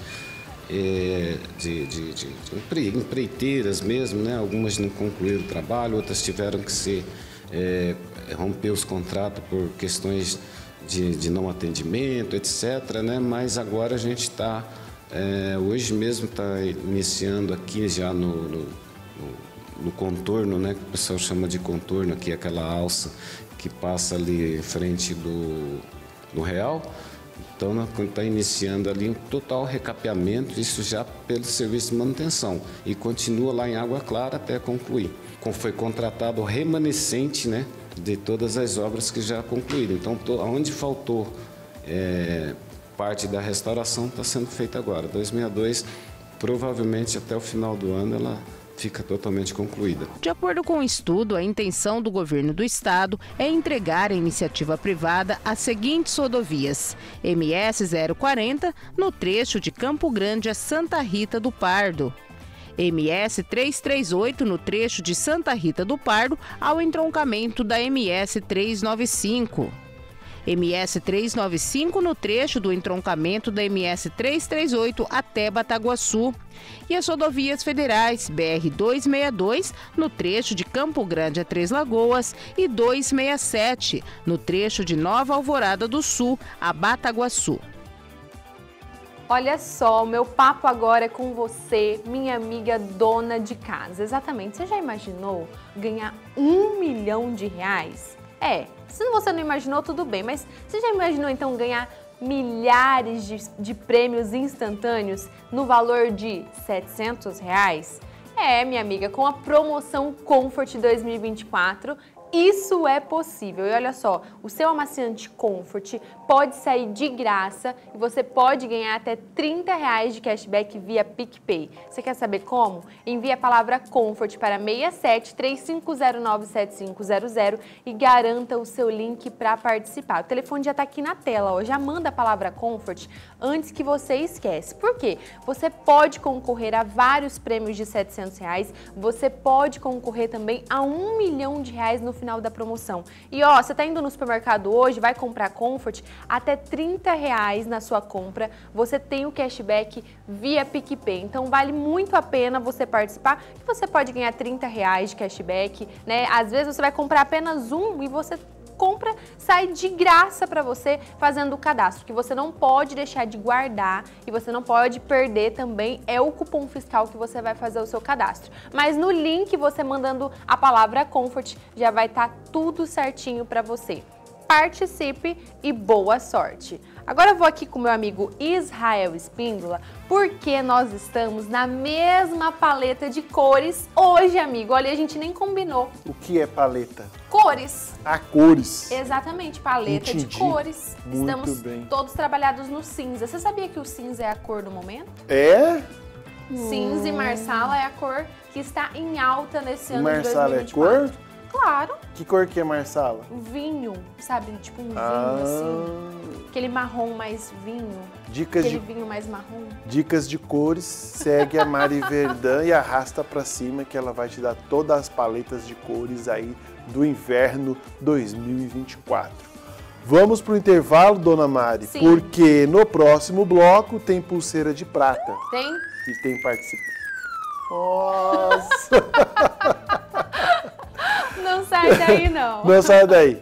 é, de, de, de, de, empreiteiras mesmo, né? algumas não concluíram o trabalho, outras tiveram que ser é, romper os contratos por questões de, de não atendimento, etc. Né? Mas agora a gente está, é, hoje mesmo está iniciando aqui já no, no, no no contorno, né, que o pessoal chama de contorno, aqui aquela alça que passa ali em frente do, do Real. Então, está iniciando ali um total recapeamento, isso já pelo serviço de manutenção. E continua lá em Água Clara até concluir. Foi contratado o remanescente né, de todas as obras que já concluíram. Então, onde faltou é, parte da restauração está sendo feita agora. 2062, provavelmente até o final do ano, ela fica totalmente concluída. De acordo com o estudo, a intenção do governo do estado é entregar a iniciativa privada as seguintes rodovias: MS 040 no trecho de Campo Grande a Santa Rita do Pardo. MS 338 no trecho de Santa Rita do Pardo ao entroncamento da MS 395. MS 395 no trecho do entroncamento da MS 338 até Bataguaçu. E as rodovias federais BR 262 no trecho de Campo Grande a Três Lagoas e 267 no trecho de Nova Alvorada do Sul a Bataguaçu. Olha só, o meu papo agora é com você, minha amiga dona de casa. Exatamente. Você já imaginou ganhar um milhão de reais? É, se você não imaginou, tudo bem, mas você já imaginou então ganhar milhares de, de prêmios instantâneos no valor de 700 reais? É, minha amiga, com a promoção Comfort 2024 isso é possível. E olha só, o seu amaciante Comfort pode sair de graça e você pode ganhar até 30 reais de cashback via PicPay. Você quer saber como? Envie a palavra Comfort para 67 3509 7500 e garanta o seu link para participar. O telefone já está aqui na tela, ó. já manda a palavra Comfort antes que você esquece. Por quê? Você pode concorrer a vários prêmios de 700 reais, você pode concorrer também a um milhão de reais no final da promoção. E ó, você tá indo no supermercado hoje, vai comprar Comfort, até 30 reais na sua compra, você tem o cashback via PicPay. Então vale muito a pena você participar, que você pode ganhar 30 reais de cashback, né? Às vezes você vai comprar apenas um e você compra sai de graça para você fazendo o cadastro. que você não pode deixar de guardar e você não pode perder também é o cupom fiscal que você vai fazer o seu cadastro. Mas no link você mandando a palavra Comfort já vai estar tá tudo certinho para você. Participe e boa sorte! Agora eu vou aqui com meu amigo Israel Espíndola, porque nós estamos na mesma paleta de cores hoje, amigo. Olha, a gente nem combinou. O que é paleta? Cores. Ah, cores. Exatamente, paleta Entendi. de cores. Muito estamos bem. todos trabalhados no cinza. Você sabia que o cinza é a cor do momento? É? Cinza e marsala é a cor que está em alta nesse ano marsala de 2024. é cor? Claro. Que cor que é marsala? Vinho, sabe? Tipo um vinho Ah. assim. Aquele marrom mais vinho. Dicas aquele de- vinho mais marrom. Dicas de cores, segue a Mari Verdun e arrasta pra cima que ela vai te dar todas as paletas de cores aí do inverno 2024. Vamos pro intervalo, dona Mari, Sim. porque no próximo bloco tem pulseira de prata Tem? e tem participante. Nossa! Não sai daí, não. Não sai daí.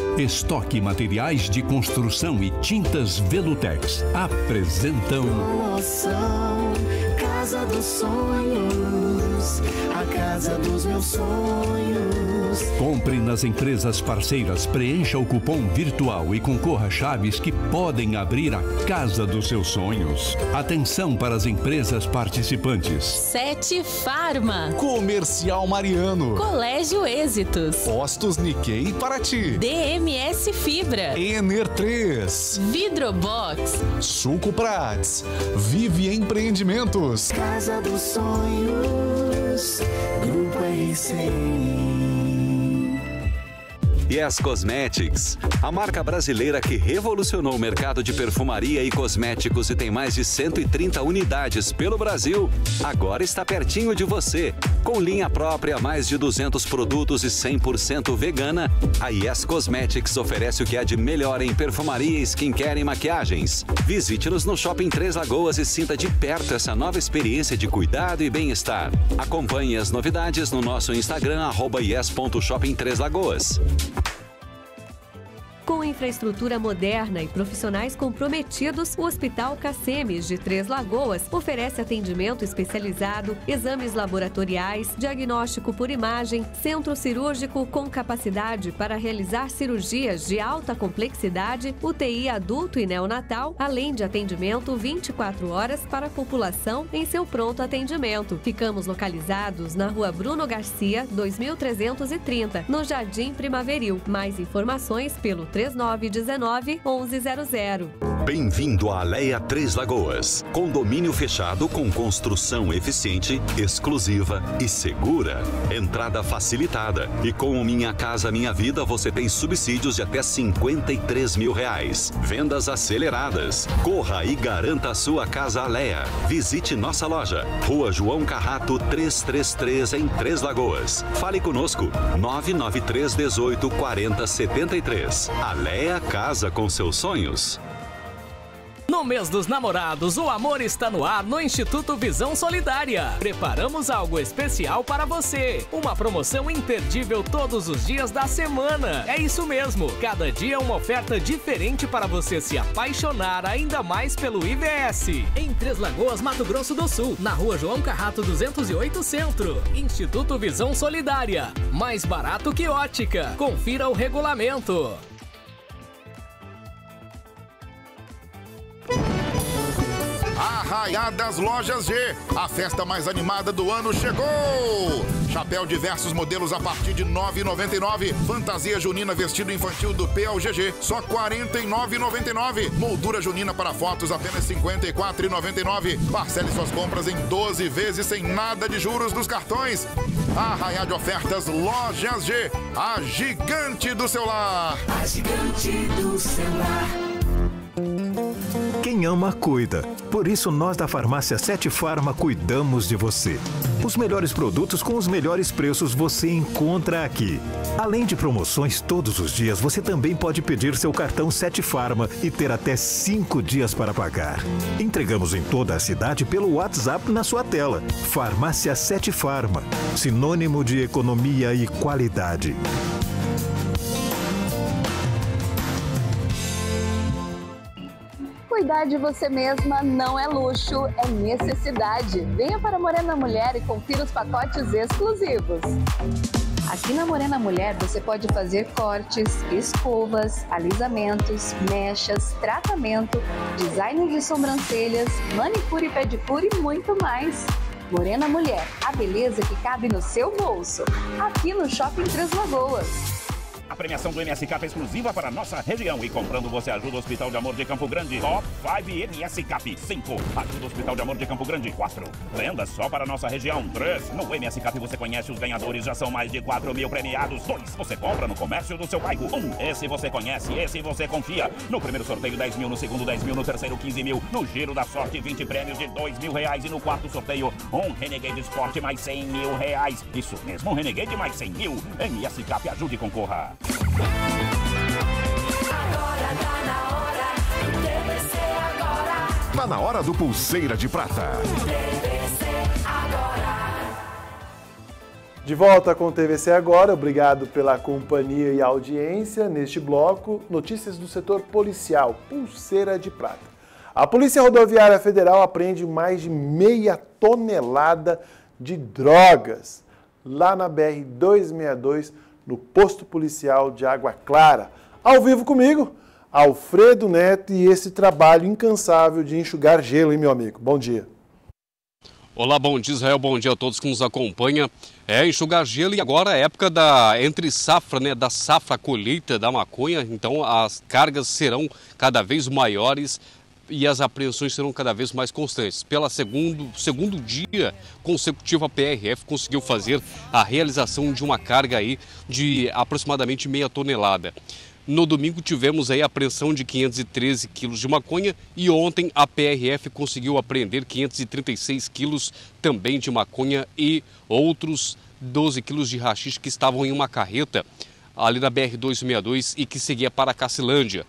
Estoque Materiais de Construção e Tintas Velutex apresentam Promoção Casa dos Sonhos. A casa dos meus sonhos. Compre nas empresas parceiras, preencha o cupom virtual e concorra a chaves que podem abrir a casa dos seus sonhos. Atenção para as empresas participantes. Sete Farma. Comercial Mariano. Colégio Êxitos. Postos Nikkei Paraty. DMS Fibra. Ener 3. Vidrobox. Suco Prats. Vive Empreendimentos. Casa dos Sonhos. Grupo RCI. Yes Cosmetics, a marca brasileira que revolucionou o mercado de perfumaria e cosméticos e tem mais de 130 unidades pelo Brasil, agora está pertinho de você. Com linha própria, mais de 200 produtos e 100% vegana, a Yes Cosmetics oferece o que há de melhor em perfumaria, skincare e maquiagens. Visite-nos no Shopping Três Lagoas e sinta de perto essa nova experiência de cuidado e bem-estar. Acompanhe as novidades no nosso Instagram, arroba. Com infraestrutura moderna e profissionais comprometidos, o Hospital Cacemes de Três Lagoas oferece atendimento especializado, exames laboratoriais, diagnóstico por imagem, centro cirúrgico com capacidade para realizar cirurgias de alta complexidade, UTI adulto e neonatal, além de atendimento 24 horas para a população em seu pronto atendimento. Ficamos localizados na rua Bruno Garcia, 2330, no Jardim Primaveril. Mais informações pelo 3919 1100. Bem-vindo à Aleia Três Lagoas. Condomínio fechado com construção eficiente, exclusiva e segura. Entrada facilitada. E com o Minha Casa Minha Vida você tem subsídios de até 53 mil reais. Vendas aceleradas. Corra e garanta a sua casa Aleia. Visite nossa loja. Rua João Carrato 333 em Três Lagoas. Fale conosco. 993 18 40 73. Aleia Casa com seus sonhos. No mês dos namorados, o amor está no ar no Instituto Visão Solidária. Preparamos algo especial para você. Uma promoção imperdível todos os dias da semana. É isso mesmo. Cada dia uma oferta diferente para você se apaixonar ainda mais pelo IVS. Em Três Lagoas, Mato Grosso do Sul, na rua João Carrato 208 Centro. Instituto Visão Solidária. Mais barato que ótica. Confira o regulamento. Arraiadas Lojas G. A festa mais animada do ano chegou! Chapéu diversos modelos a partir de R$ 9,99. Fantasia junina vestido infantil do PLGG, só R$ 49,99. Moldura junina para fotos apenas R$ 54,99. Parcele suas compras em 12 vezes sem nada de juros dos cartões. Arraiá de ofertas Lojas G, a gigante do celular. A gigante do celular. Quem ama, cuida. Por isso, nós da Farmácia Sete Farma cuidamos de você. Os melhores produtos com os melhores preços você encontra aqui. Além de promoções todos os dias, você também pode pedir seu cartão Sete Farma e ter até cinco dias para pagar. Entregamos em toda a cidade pelo WhatsApp na sua tela. Farmácia Sete Farma, sinônimo de economia e qualidade. Cuidar de você mesma não é luxo, é necessidade. Venha para Morena Mulher e confira os pacotes exclusivos. Aqui na Morena Mulher você pode fazer cortes, escovas, alisamentos, mechas, tratamento, design de sobrancelhas, manicure e pedicure e muito mais. Morena Mulher, a beleza que cabe no seu bolso. Aqui no Shopping Três Lagoas. A premiação do MSCAP é exclusiva para nossa região. E comprando você ajuda o Hospital de Amor de Campo Grande. Top 5 MSCAP. 5. Ajuda o Hospital de Amor de Campo Grande. 4. Vendas só para nossa região. 3. No MSCAP você conhece os ganhadores. Já são mais de 4 mil premiados. 2. Você compra no comércio do seu bairro. 1. Um, esse você conhece. Esse você confia. No primeiro sorteio 10 mil. No segundo 10 mil. No terceiro 15 mil. No giro da sorte 20 prêmios de 2 mil reais. E no quarto sorteio um Renegade Sport mais 100 mil reais. Isso mesmo, um Renegade mais 100 mil. MSCAP ajude e concorra. Tá na hora do Pulseira de Prata. De volta com o TVC Agora, obrigado pela companhia e audiência. Neste bloco, notícias do setor policial, Pulseira de Prata. A Polícia Rodoviária Federal apreende mais de meia tonelada de drogas lá na BR-262, no posto policial de Água Clara. Ao vivo comigo, Alfredo Neto e esse trabalho incansável de enxugar gelo, hein, meu amigo? Bom dia. Olá, bom dia Israel, bom dia a todos que nos acompanham. É enxugar gelo e agora é época da entre safra, né, da safra colheita da maconha, então as cargas serão cada vez maiores e as apreensões serão cada vez mais constantes. Pela segundo, segundo dia consecutivo, a PRF conseguiu fazer a realização de uma carga aí de aproximadamente meia tonelada. No domingo tivemos aí a apreensão de 513 quilos de maconha e ontem a PRF conseguiu apreender 536 quilos também de maconha e outros 12 quilos de rachixe que estavam em uma carreta ali na BR-262 e que seguia para a Cacilândia.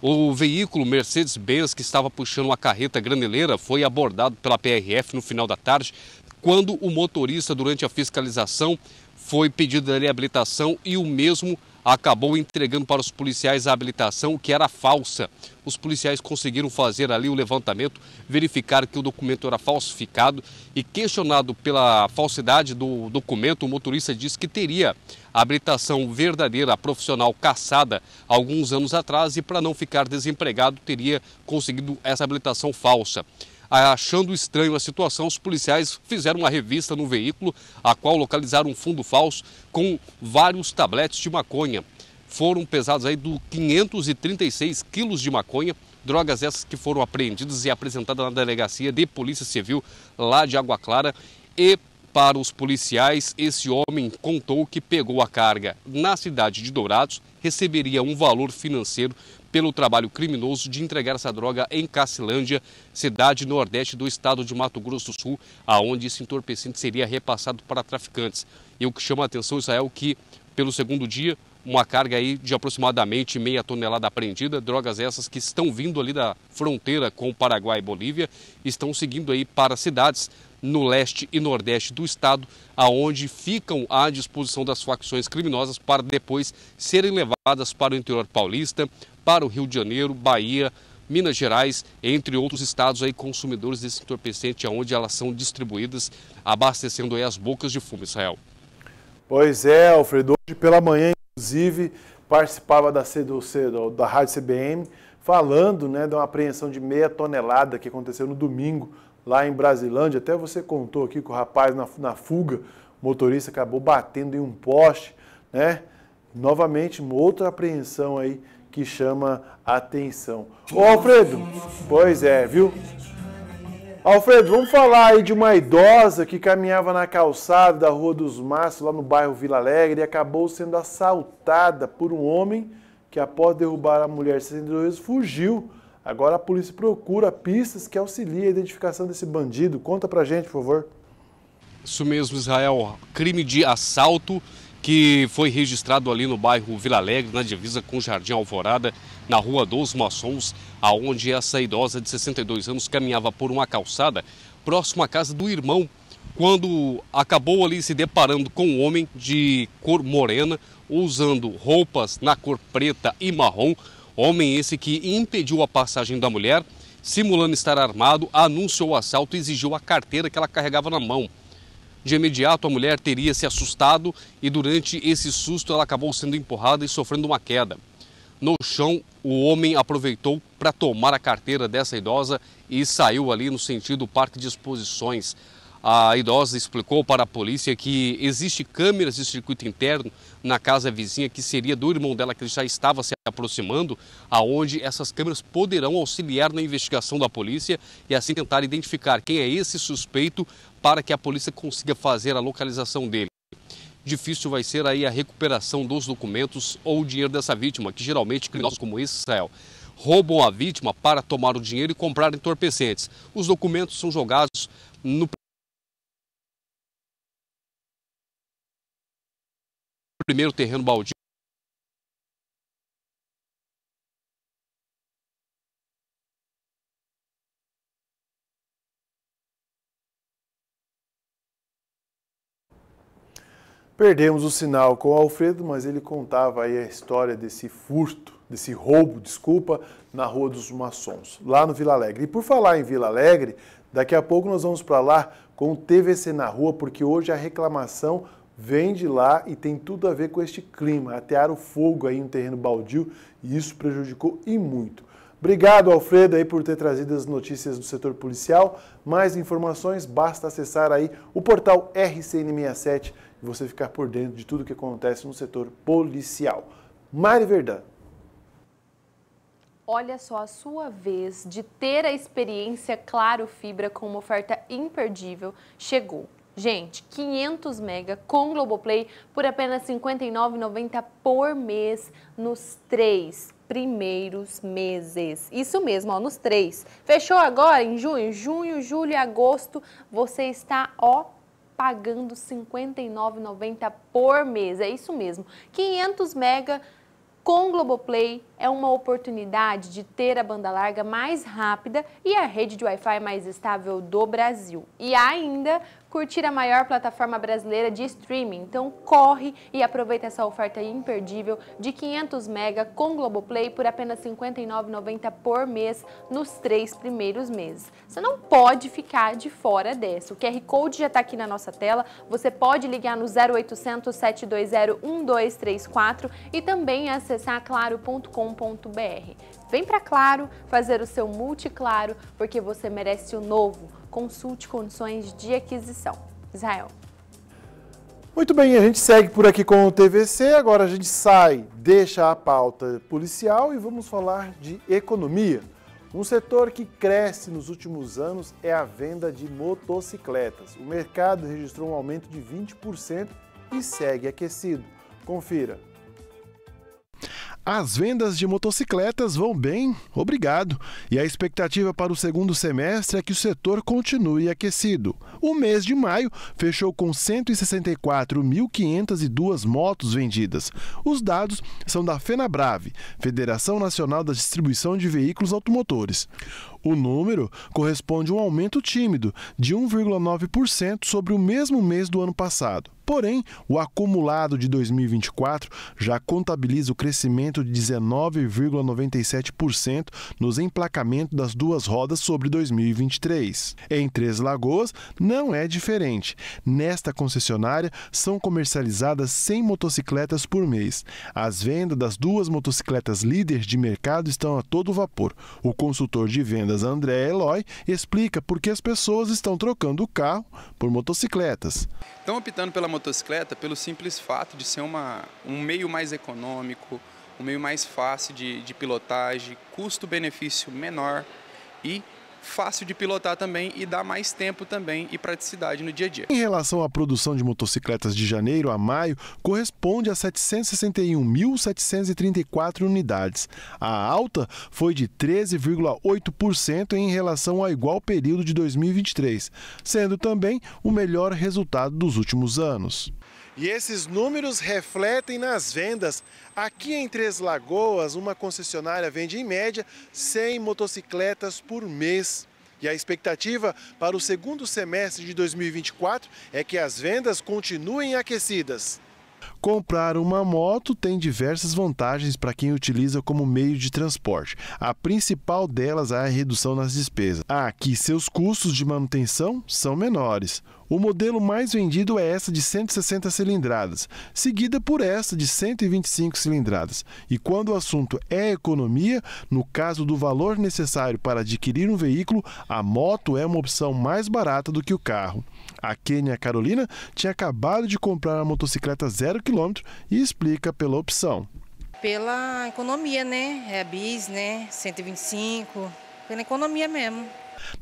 O veículo Mercedes-Benz que estava puxando uma carreta graneleira foi abordado pela PRF no final da tarde, quando o motorista, durante a fiscalização, foi pedido a reabilitação e o mesmo acabou entregando para os policiais a habilitação que era falsa. Os policiais conseguiram fazer ali o levantamento, verificar que o documento era falsificado e questionado pela falsidade do documento, o motorista disse que teria a habilitação verdadeira, profissional, caçada alguns anos atrás e para não ficar desempregado teria conseguido essa habilitação falsa. Achando estranho a situação, os policiais fizeram uma revista no veículo, a qual localizaram um fundo falso com vários tabletes de maconha. Foram pesados aí do 536 quilos de maconha, drogas essas que foram apreendidas e apresentadas na delegacia de Polícia Civil lá de Água Clara. E para os policiais, esse homem contou que pegou a carga na cidade de Dourados, receberia um valor financeiro pelo trabalho criminoso de entregar essa droga em Cacilândia, cidade nordeste do estado de Mato Grosso do Sul, aonde esse entorpecente seria repassado para traficantes. E o que chama a atenção, Israel, que pelo segundo dia, uma carga aí de aproximadamente meia tonelada apreendida, drogas essas que estão vindo ali da fronteira com o Paraguai e Bolívia, estão seguindo aí para cidades no leste e nordeste do estado, aonde ficam à disposição das facções criminosas para depois serem levadas para o interior paulista, para o Rio de Janeiro, Bahia, Minas Gerais, entre outros estados aí consumidores desse entorpecente, aonde elas são distribuídas, abastecendo aí as bocas de fumo, Israel. Pois é, Alfredo, hoje pela manhã, inclusive, participava da, da Rádio CBM, falando né, de uma apreensão de meia tonelada que aconteceu no domingo lá em Brasilândia. Até você contou aqui que o rapaz na, na fuga, o motorista acabou batendo em um poste, né? Novamente, outra apreensão aí que chama a atenção. Ô Alfredo, pois é, viu? Alfredo, vamos falar aí de uma idosa que caminhava na calçada da Rua dos Mastros, lá no bairro Vila Alegre, e acabou sendo assaltada por um homem que, após derrubar a mulher de 62 anos, fugiu. Agora a polícia procura pistas que auxiliem a identificação desse bandido. Conta pra gente, por favor. Isso mesmo, Israel. Crime de assalto que foi registrado ali no bairro Vila Alegre, na divisa com Jardim Alvorada, na Rua dos Maçons, aonde essa idosa de 62 anos caminhava por uma calçada próximo à casa do irmão, quando acabou ali se deparando com um homem de cor morena, usando roupas na cor preta e marrom, homem esse que impediu a passagem da mulher, simulando estar armado, anunciou o assalto e exigiu a carteira que ela carregava na mão. De imediato, a mulher teria se assustado e, durante esse susto, ela acabou sendo empurrada e sofrendo uma queda. No chão, o homem aproveitou para tomar a carteira dessa idosa e saiu ali no sentido Parque de Exposições. A idosa explicou para a polícia que existe câmeras de circuito interno na casa vizinha que seria do irmão dela que já estava se aproximando, aonde essas câmeras poderão auxiliar na investigação da polícia e assim tentar identificar quem é esse suspeito para que a polícia consiga fazer a localização dele. Difícil vai ser aí a recuperação dos documentos ou o dinheiro dessa vítima, que geralmente criminosos como esse, Israel, roubam a vítima para tomar o dinheiro e comprar entorpecentes. Os documentos são jogados no primeiro terreno baldio. Perdemos o sinal com o Alfredo, mas ele contava aí a história desse furto, desse roubo, desculpa, na Rua dos Maçons, lá no Vila Alegre. E por falar em Vila Alegre, daqui a pouco nós vamos para lá com o TVC na rua, porque hoje a reclamação vem de lá e tem tudo a ver com este clima. Atearam fogo aí no terreno baldio e isso prejudicou e muito. Obrigado, Alfredo, aí, por ter trazido as notícias do setor policial. Mais informações, basta acessar aí o portal RCN67 e você ficar por dentro de tudo que acontece no setor policial. Mari Verdão. Olha só a sua vez de ter a experiência Claro Fibra com uma oferta imperdível chegou. Gente, 500 mega com Globoplay por apenas R$ 59,90 por mês nos três primeiros meses. Isso mesmo, ó, nos três. Fechou agora em junho, junho, julho e agosto, você está, ó, pagando R$ 59,90 por mês. É isso mesmo. 500 mega com Globoplay é uma oportunidade de ter a banda larga mais rápida e a rede de Wi-Fi mais estável do Brasil. E ainda curtir a maior plataforma brasileira de streaming. Então corre e aproveita essa oferta imperdível de 500 mega com Globoplay por apenas R$ 59,90 por mês nos três primeiros meses. Você não pode ficar de fora dessa. O QR Code já está aqui na nossa tela. Você pode ligar no 0800 720 1234 e também acessar claro.com.br. Vem para Claro fazer o seu multiclaro porque você merece o novo consulte condições de aquisição. Israel. Muito bem, a gente segue por aqui com o TVC, agora a gente sai, deixa a pauta policial e vamos falar de economia. Um setor que cresce nos últimos anos é a venda de motocicletas. O mercado registrou um aumento de 20% e segue aquecido. Confira. As vendas de motocicletas vão bem, obrigado. E a expectativa para o segundo semestre é que o setor continue aquecido. O mês de maio fechou com 164.502 motos vendidas. Os dados são da FenaBrave, Federação Nacional da Distribuição de Veículos Automotores. O número corresponde a um aumento tímido de 1,9% sobre o mesmo mês do ano passado. Porém, o acumulado de 2024 já contabiliza o crescimento de 19,97% nos emplacamentos das duas rodas sobre 2023. Em Três Lagoas, não é diferente. Nesta concessionária, são comercializadas 100 motocicletas por mês. As vendas das duas motocicletas líderes de mercado estão a todo vapor. O consultor de vendas André Eloy explica por que as pessoas estão trocando o carro por motocicletas. Estão optando pela motocicleta pelo simples fato de ser uma, um meio mais econômico, um meio mais fácil de, de pilotagem, custo-benefício menor e fácil de pilotar também e dá mais tempo também e praticidade no dia a dia. Em relação à produção de motocicletas de janeiro a maio, corresponde a 761.734 unidades. A alta foi de 13,8% em relação ao igual período de 2023, sendo também o melhor resultado dos últimos anos. E esses números refletem nas vendas. Aqui em Três Lagoas, uma concessionária vende em média 100 motocicletas por mês. E a expectativa para o segundo semestre de 2024 é que as vendas continuem aquecidas. Comprar uma moto tem diversas vantagens para quem utiliza como meio de transporte. A principal delas é a redução nas despesas. Aqui, seus custos de manutenção são menores. O modelo mais vendido é essa de 160 cilindradas, seguida por essa de 125 cilindradas. E quando o assunto é economia, no caso do valor necessário para adquirir um veículo, a moto é uma opção mais barata do que o carro. A Kênia Carolina tinha acabado de comprar uma motocicleta zero quilômetro e explica pela opção. Pela economia, né? É a bis, né? 125, pela economia mesmo.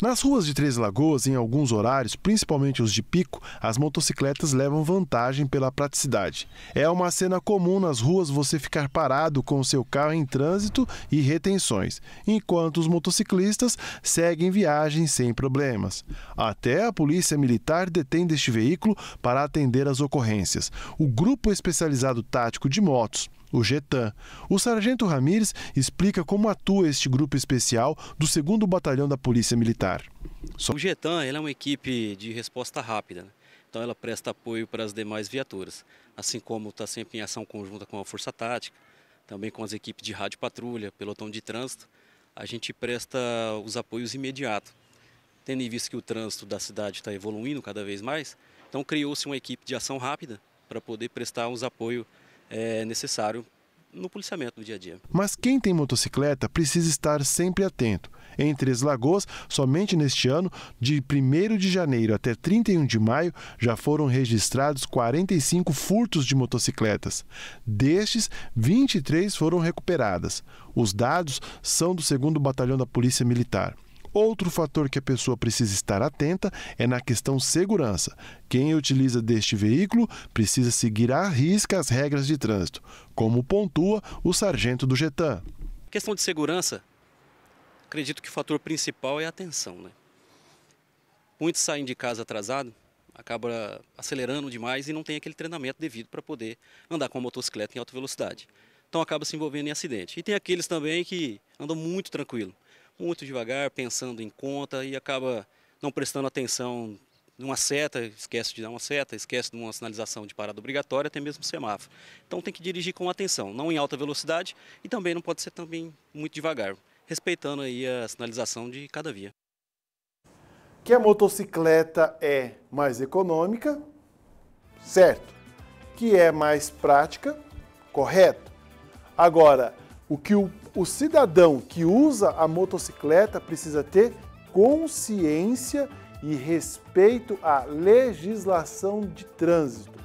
Nas ruas de Três Lagoas, em alguns horários, principalmente os de pico, as motocicletas levam vantagem pela praticidade. É uma cena comum nas ruas você ficar parado com o seu carro em trânsito e retenções, enquanto os motociclistas seguem viagem sem problemas. Até a Polícia Militar detém deste veículo para atender as ocorrências. O Grupo Especializado Tático de Motos o GETAM. O sargento Ramires explica como atua este grupo especial do 2 Batalhão da Polícia Militar. O GETAM é uma equipe de resposta rápida, né? então ela presta apoio para as demais viaturas, assim como está sempre em ação conjunta com a Força Tática, também com as equipes de rádio patrulha, pelotão de trânsito, a gente presta os apoios imediatos. Tendo em vista que o trânsito da cidade está evoluindo cada vez mais, então criou-se uma equipe de ação rápida para poder prestar os apoios é, necessário no policiamento do dia a dia. Mas quem tem motocicleta precisa estar sempre atento. Em Três Lagoas, somente neste ano, de 1 de janeiro até 31 de maio, já foram registrados 45 furtos de motocicletas. Destes, 23 foram recuperadas. Os dados são do 2 Batalhão da Polícia Militar. Outro fator que a pessoa precisa estar atenta é na questão segurança. Quem utiliza deste veículo precisa seguir à risca as regras de trânsito, como pontua o sargento do Getan. Questão de segurança, acredito que o fator principal é a atenção. Né? Muitos saem de casa atrasado, acaba acelerando demais e não tem aquele treinamento devido para poder andar com a motocicleta em alta velocidade. Então acaba se envolvendo em acidente. E tem aqueles também que andam muito tranquilo muito devagar, pensando em conta e acaba não prestando atenção numa seta, esquece de dar uma seta, esquece de uma sinalização de parada obrigatória, até mesmo semáforo. Então tem que dirigir com atenção, não em alta velocidade e também não pode ser também muito devagar, respeitando aí a sinalização de cada via. Que a motocicleta é mais econômica, certo? Que é mais prática, correto? Agora, o que o, o cidadão que usa a motocicleta precisa ter consciência e respeito à legislação de trânsito.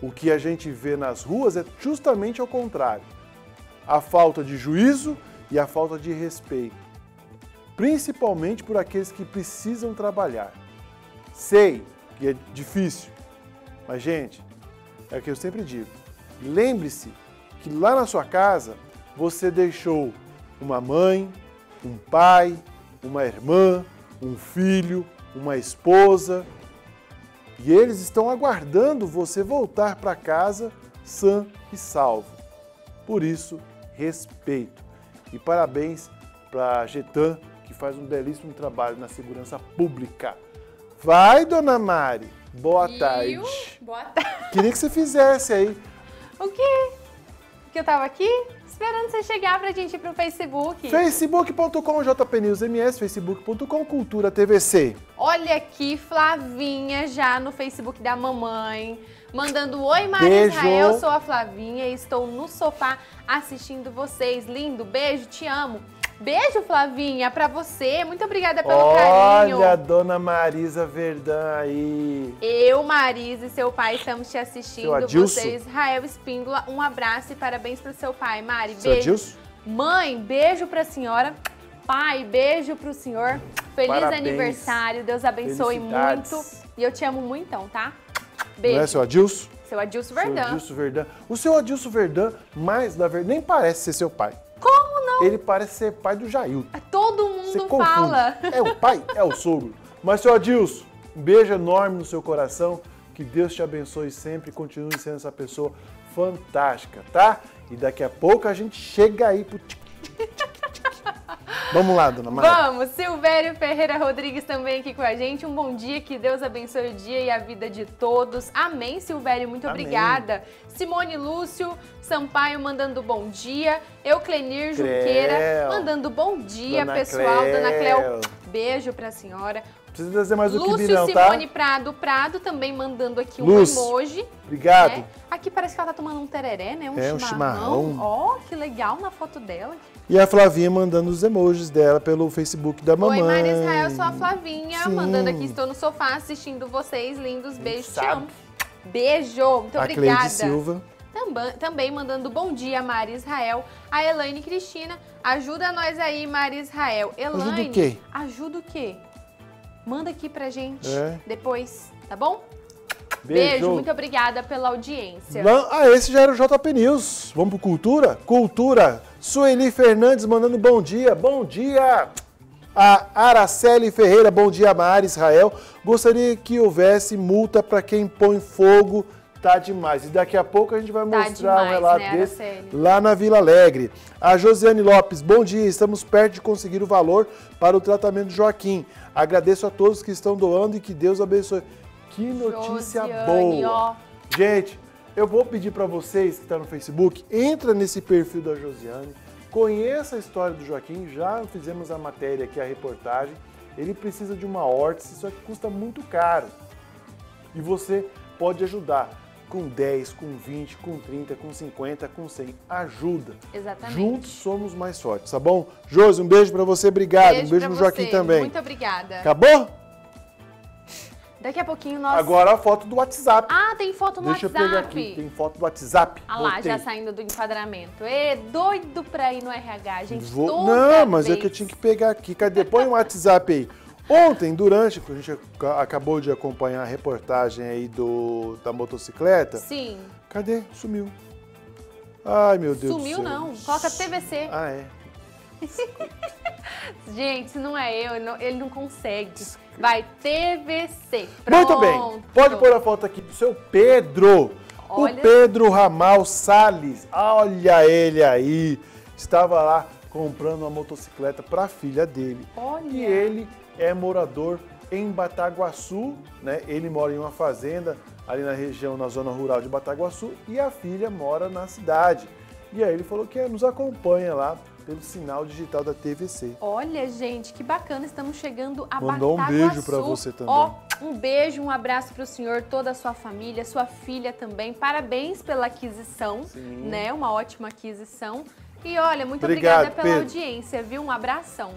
O que a gente vê nas ruas é justamente ao contrário. A falta de juízo e a falta de respeito. Principalmente por aqueles que precisam trabalhar. Sei que é difícil, mas gente, é o que eu sempre digo. Lembre-se que lá na sua casa você deixou uma mãe, um pai, uma irmã, um filho, uma esposa, e eles estão aguardando você voltar para casa sã e salvo. Por isso, respeito. E parabéns para a Getan, que faz um belíssimo trabalho na segurança pública. Vai, dona Mari. Boa tarde. Boa tarde. Queria que você fizesse aí. O quê? Que eu tava aqui esperando você chegar pra gente ir pro Facebook. facebook.com jpnewsms, facebook.com cultura tvc. Olha aqui, Flavinha já no Facebook da mamãe. Mandando oi, Maria Beijo. Israel, sou a Flavinha e estou no sofá assistindo vocês. Lindo, beijo, te amo. Beijo, Flavinha, pra você. Muito obrigada pelo carinho. Olha a dona Marisa Verdã aí. Eu, Marisa e seu pai estamos te Seu assistindo. Você, Israel Espíndola, um abraço e parabéns pro seu pai. Mari, Seu beijo. Adilson? Mãe, beijo pra senhora. Pai, beijo pro senhor. Feliz Parabéns. aniversário. Deus abençoe muito. E eu te amo muito, então, tá? Não Beijo. é seu Adilson? Seu Adilson Seu Verdão. Adilson Verdã. O seu Adilson Verdã, mais da verdade, nem parece ser seu pai. Não? Ele parece ser pai do Jailton. Todo Você mundo fala. É o pai, é o sogro. Mas, seu Adilson, um beijo enorme no seu coração. Que Deus te abençoe sempre e continue sendo essa pessoa fantástica, tá? E daqui a pouco a gente chega aí pro tic. Vamos lá, dona Maria. Vamos, Silvério Ferreira Rodrigues também aqui com a gente. Um bom dia, que Deus abençoe o dia e a vida de todos. Amém, Silvério, muito Amém. obrigada. Simone Lúcio Sampaio mandando bom dia. Euclenir Junqueira Creu. mandando bom dia, Dona pessoal. Dona Cleo. Cleo, beijo pra senhora. Precisa trazer mais do que Lúcio não, tá? Simone Prado Prado também mandando aqui um Lúcio, emoji. obrigado. né? Aqui parece que ela tá tomando um tereré, né? Um É, um chimarrão. chimarrão. Ó, que legal na foto dela. E a Flavinha mandando os emojis dela pelo Facebook da mamãe. Oi, Maria Israel, sou a Flavinha, Sim. mandando aqui, estou no sofá assistindo vocês, lindos, beijo, te amo. Beijo, muito a obrigada. Cleide Silva. Também, também mandando bom dia, Maria Israel. A Elaine Cristina, ajuda nós aí, Maria Israel. Elaine, Ajuda o quê? Ajuda o quê? Manda aqui pra gente É. depois, tá bom? Beijo. muito obrigada pela audiência. Lan- Ah, esse já era o JP News. Vamos pro Cultura? Cultura. Sueli Fernandes mandando bom dia. Bom dia. A Araceli Ferreira, bom dia, Mara Israel. Gostaria que houvesse multa para quem põe fogo. Tá demais. E daqui a pouco a gente vai Tá mostrar um demais, relato né, desse Araceli? lá na Vila Alegre. A Josiane Lopes, bom dia. Estamos perto de conseguir o valor para o tratamento do Joaquim. Agradeço a todos que estão doando e que Deus abençoe. Que notícia Josiane, boa. ó. Gente, eu vou pedir para vocês que estão no Facebook, entra nesse perfil da Josiane, conheça a história do Joaquim, já fizemos a matéria aqui, a reportagem. Ele precisa de uma órtese, isso aqui custa muito caro. E você pode ajudar com 10, com 20, com 30, com 50, com 100. Ajuda. Exatamente. Juntos somos mais fortes, tá bom? Josi, um beijo para você, obrigado. um beijo pra no Joaquim você, também. Muito obrigada. Acabou? Daqui a pouquinho nós... Agora a foto do WhatsApp. Ah, tem foto no Deixa eu WhatsApp. pegar aqui, tem foto do WhatsApp. Ah lá, Botei. já saindo do enquadramento. Ê, doido pra ir no RH, gente. Vou- Não, mas vez. é que eu tinha que pegar aqui. Cadê? Põe um WhatsApp aí. Ontem, durante, a gente ac- acabou de acompanhar a reportagem aí do, da motocicleta. Sim. Cadê? Sumiu. Ai, meu Deus Sumiu do céu. não, coloca TVC. Ah, é. Gente, se não é eu, não- ele não consegue. Vai, TVC. Muito bem. Pronto. Pode pôr a foto aqui do seu Pedro. Olha. O Pedro Ramal Salles. Olha ele aí. Estava lá comprando uma motocicleta para a filha dele. Olha. E ele é morador em Bataguaçu, né? Ele mora em uma fazenda ali na região, na zona rural de Bataguaçu, e a filha mora na cidade. E aí ele falou que nos acompanha lá pelo sinal digital da TVC. Olha, gente, que bacana. Estamos chegando a Mandou um Bataguaçu. beijo pra você também. Ó, um beijo, um abraço pro senhor, toda a sua família, sua filha também. Parabéns pela aquisição, Sim. né? Uma ótima aquisição. E olha, muito Obrigado, obrigada pela Pedro. audiência, viu? Um abração.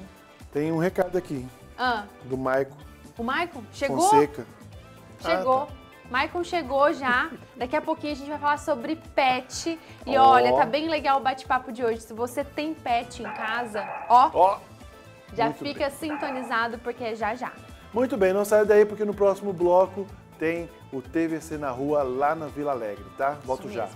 Tem um recado aqui Ah, do Maico o Maicon chegou? Fonseca. Chegou. Ah, tá. Maicon chegou já. Daqui a pouquinho a gente vai falar sobre pet. E Ó. olha, tá bem legal o bate-papo de hoje. Se você tem pet em casa, ó, Ó, já muito fica sintonizado porque é já já. Muito bem, não saia daí porque no próximo bloco tem o TVC na rua lá na Vila Alegre, tá? Volto já. Ei,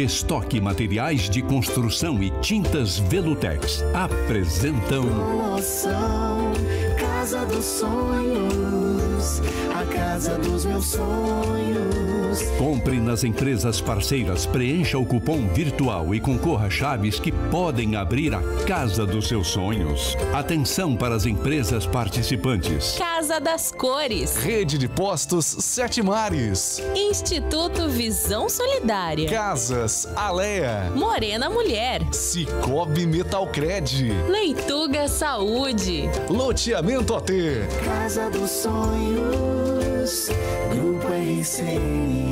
Estoque Materiais de Construção e Tintas Velutex apresentam. Promoção Casa dos Sonhos, a casa dos meus sonhos. Compre nas empresas parceiras, preencha o cupom virtual e concorra a chaves que podem abrir a casa dos seus sonhos. Atenção para as empresas participantes. Casa das Cores. Rede de Postos Sete Mares. Instituto Visão Solidária. Casas Alea. Morena Mulher. Cicobi Metalcred. Leituga Saúde. Loteamento AT. Casa dos Sonhos, Grupo RCI.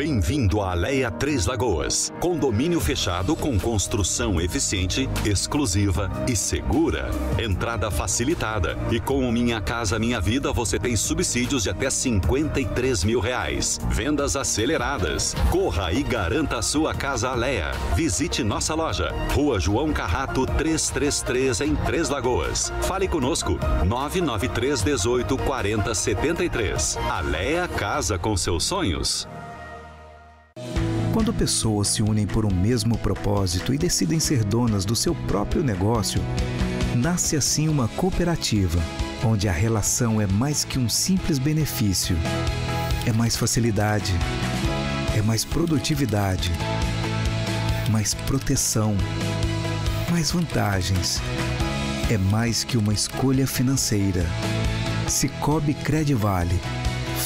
Bem-vindo à Aleia Três Lagoas. Condomínio fechado com construção eficiente, exclusiva e segura. Entrada facilitada. E com o Minha Casa Minha Vida você tem subsídios de até 53 mil reais. Vendas aceleradas. Corra e garanta a sua casa Aleia. Visite nossa loja. Rua João Carrato 333 em Três Lagoas. Fale conosco. 993 18 40 73. Aleia Casa com seus sonhos. Quando pessoas se unem por um mesmo propósito e decidem ser donas do seu próprio negócio, nasce assim uma cooperativa, onde a relação é mais que um simples benefício. É mais facilidade, é mais produtividade, mais proteção, mais vantagens. É mais que uma escolha financeira. Cicobi Credivale.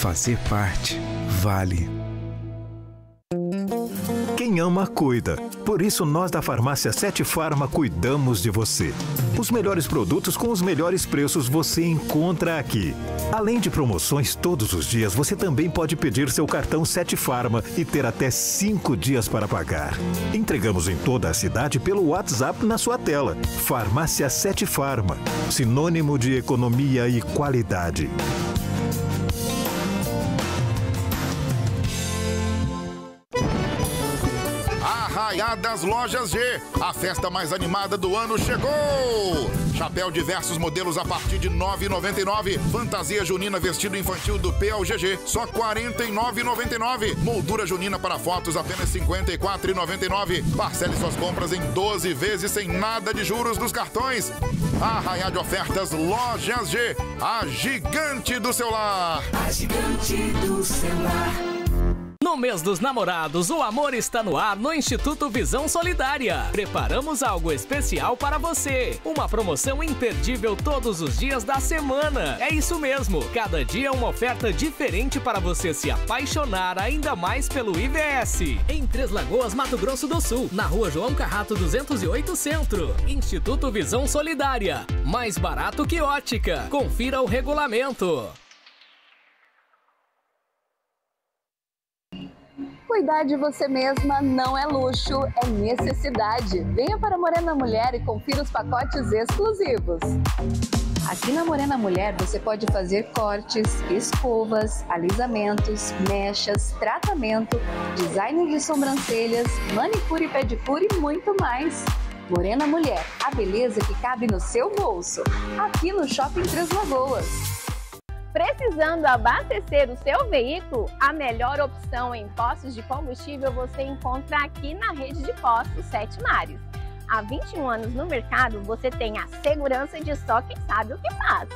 Fazer parte vale. Quem ama, cuida. Por isso, nós da Farmácia Sete Farma cuidamos de você. Os melhores produtos com os melhores preços você encontra aqui. Além de promoções todos os dias, você também pode pedir seu cartão Sete Farma e ter até cinco dias para pagar. Entregamos em toda a cidade pelo WhatsApp na sua tela. Farmácia Sete Farma. Sinônimo de economia e qualidade. Arraiadas Lojas G. A festa mais animada do ano chegou! Chapéu diversos modelos a partir de R$ 9,99. Fantasia junina vestido infantil do PLGG, só R$ 49,99. Moldura junina para fotos apenas R$ 54,99. Parcele suas compras em 12 vezes sem nada de juros dos cartões. Arraiá de ofertas Lojas G, a gigante do celular. A gigante do celular. No mês dos namorados, o amor está no ar no Instituto Visão Solidária. Preparamos algo especial para você. Uma promoção imperdível todos os dias da semana. É isso mesmo. Cada dia uma oferta diferente para você se apaixonar ainda mais pelo IVS. Em Três Lagoas, Mato Grosso do Sul, na rua João Carrato 208 Centro. Instituto Visão Solidária. Mais barato que ótica. Confira o regulamento. Cuidar de você mesma não é luxo, é necessidade. Venha para Morena Mulher e confira os pacotes exclusivos. Aqui na Morena Mulher você pode fazer cortes, escovas, alisamentos, mechas, tratamento, design de sobrancelhas, manicure e pedicure e muito mais. Morena Mulher, a beleza que cabe no seu bolso. Aqui no Shopping Três Lagoas. Precisando abastecer o seu veículo, a melhor opção em postos de combustível você encontra aqui na rede de postos Sete Mares. Há 21 anos no mercado, você tem a segurança de só quem sabe o que faz.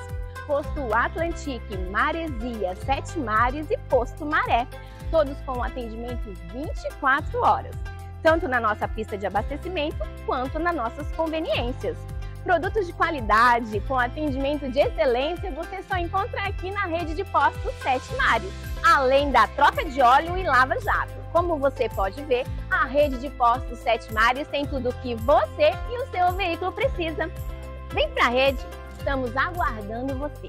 Posto Atlantique, Maresia, Sete Mares e Posto Maré, todos com atendimento 24 horas, tanto na nossa pista de abastecimento quanto nas nossas conveniências. Produtos de qualidade, com atendimento de excelência, você só encontra aqui na rede de postos Sete Mares, além da troca de óleo e lava-jato. Como você pode ver, a rede de postos Sete Mares tem tudo o que você e o seu veículo precisa. Vem pra rede, estamos aguardando você.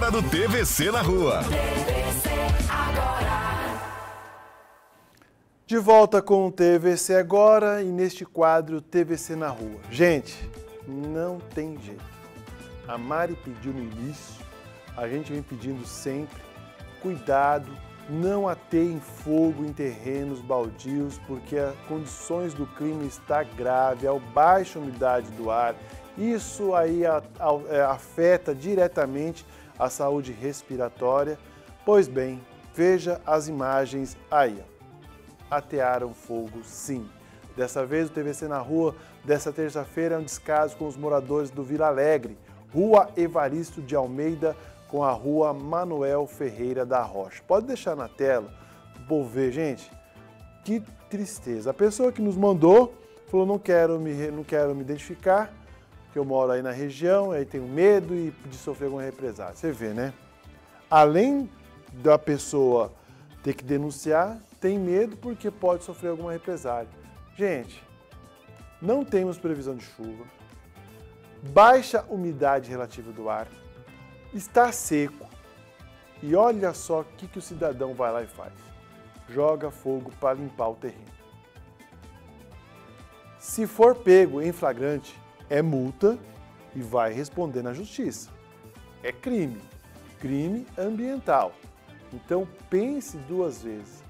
Hora do TVC na rua. De volta com o TVC agora e neste quadro TVC na rua. Gente, não tem jeito. A Mari pediu no início, a gente vem pedindo sempre, cuidado, não ateiem fogo em terrenos baldios, porque as condições do clima está grave, a baixa umidade do ar, isso aí é, afeta diretamente a saúde respiratória. Pois bem, veja as imagens aí. Atearam fogo, sim. Dessa vez o TVC na rua dessa terça-feira é um descaso com os moradores do Vila Alegre, Rua Evaristo de Almeida com a Rua Manuel Ferreira da Rocha. Pode deixar na tela povo ver, gente. Que tristeza. A pessoa que nos mandou falou: não quero me, não quero me identificar, que eu moro aí na região, aí tenho medo de sofrer alguma represália. Você vê, né? Além da pessoa ter que denunciar, tem medo porque pode sofrer alguma represália. Gente, não temos previsão de chuva, baixa umidade relativa do ar, está seco. E olha só o que, que o cidadão vai lá e faz: joga fogo para limpar o terreno. Se for pego em flagrante, é multa e vai responder na justiça. É crime, crime ambiental. Então pense duas vezes.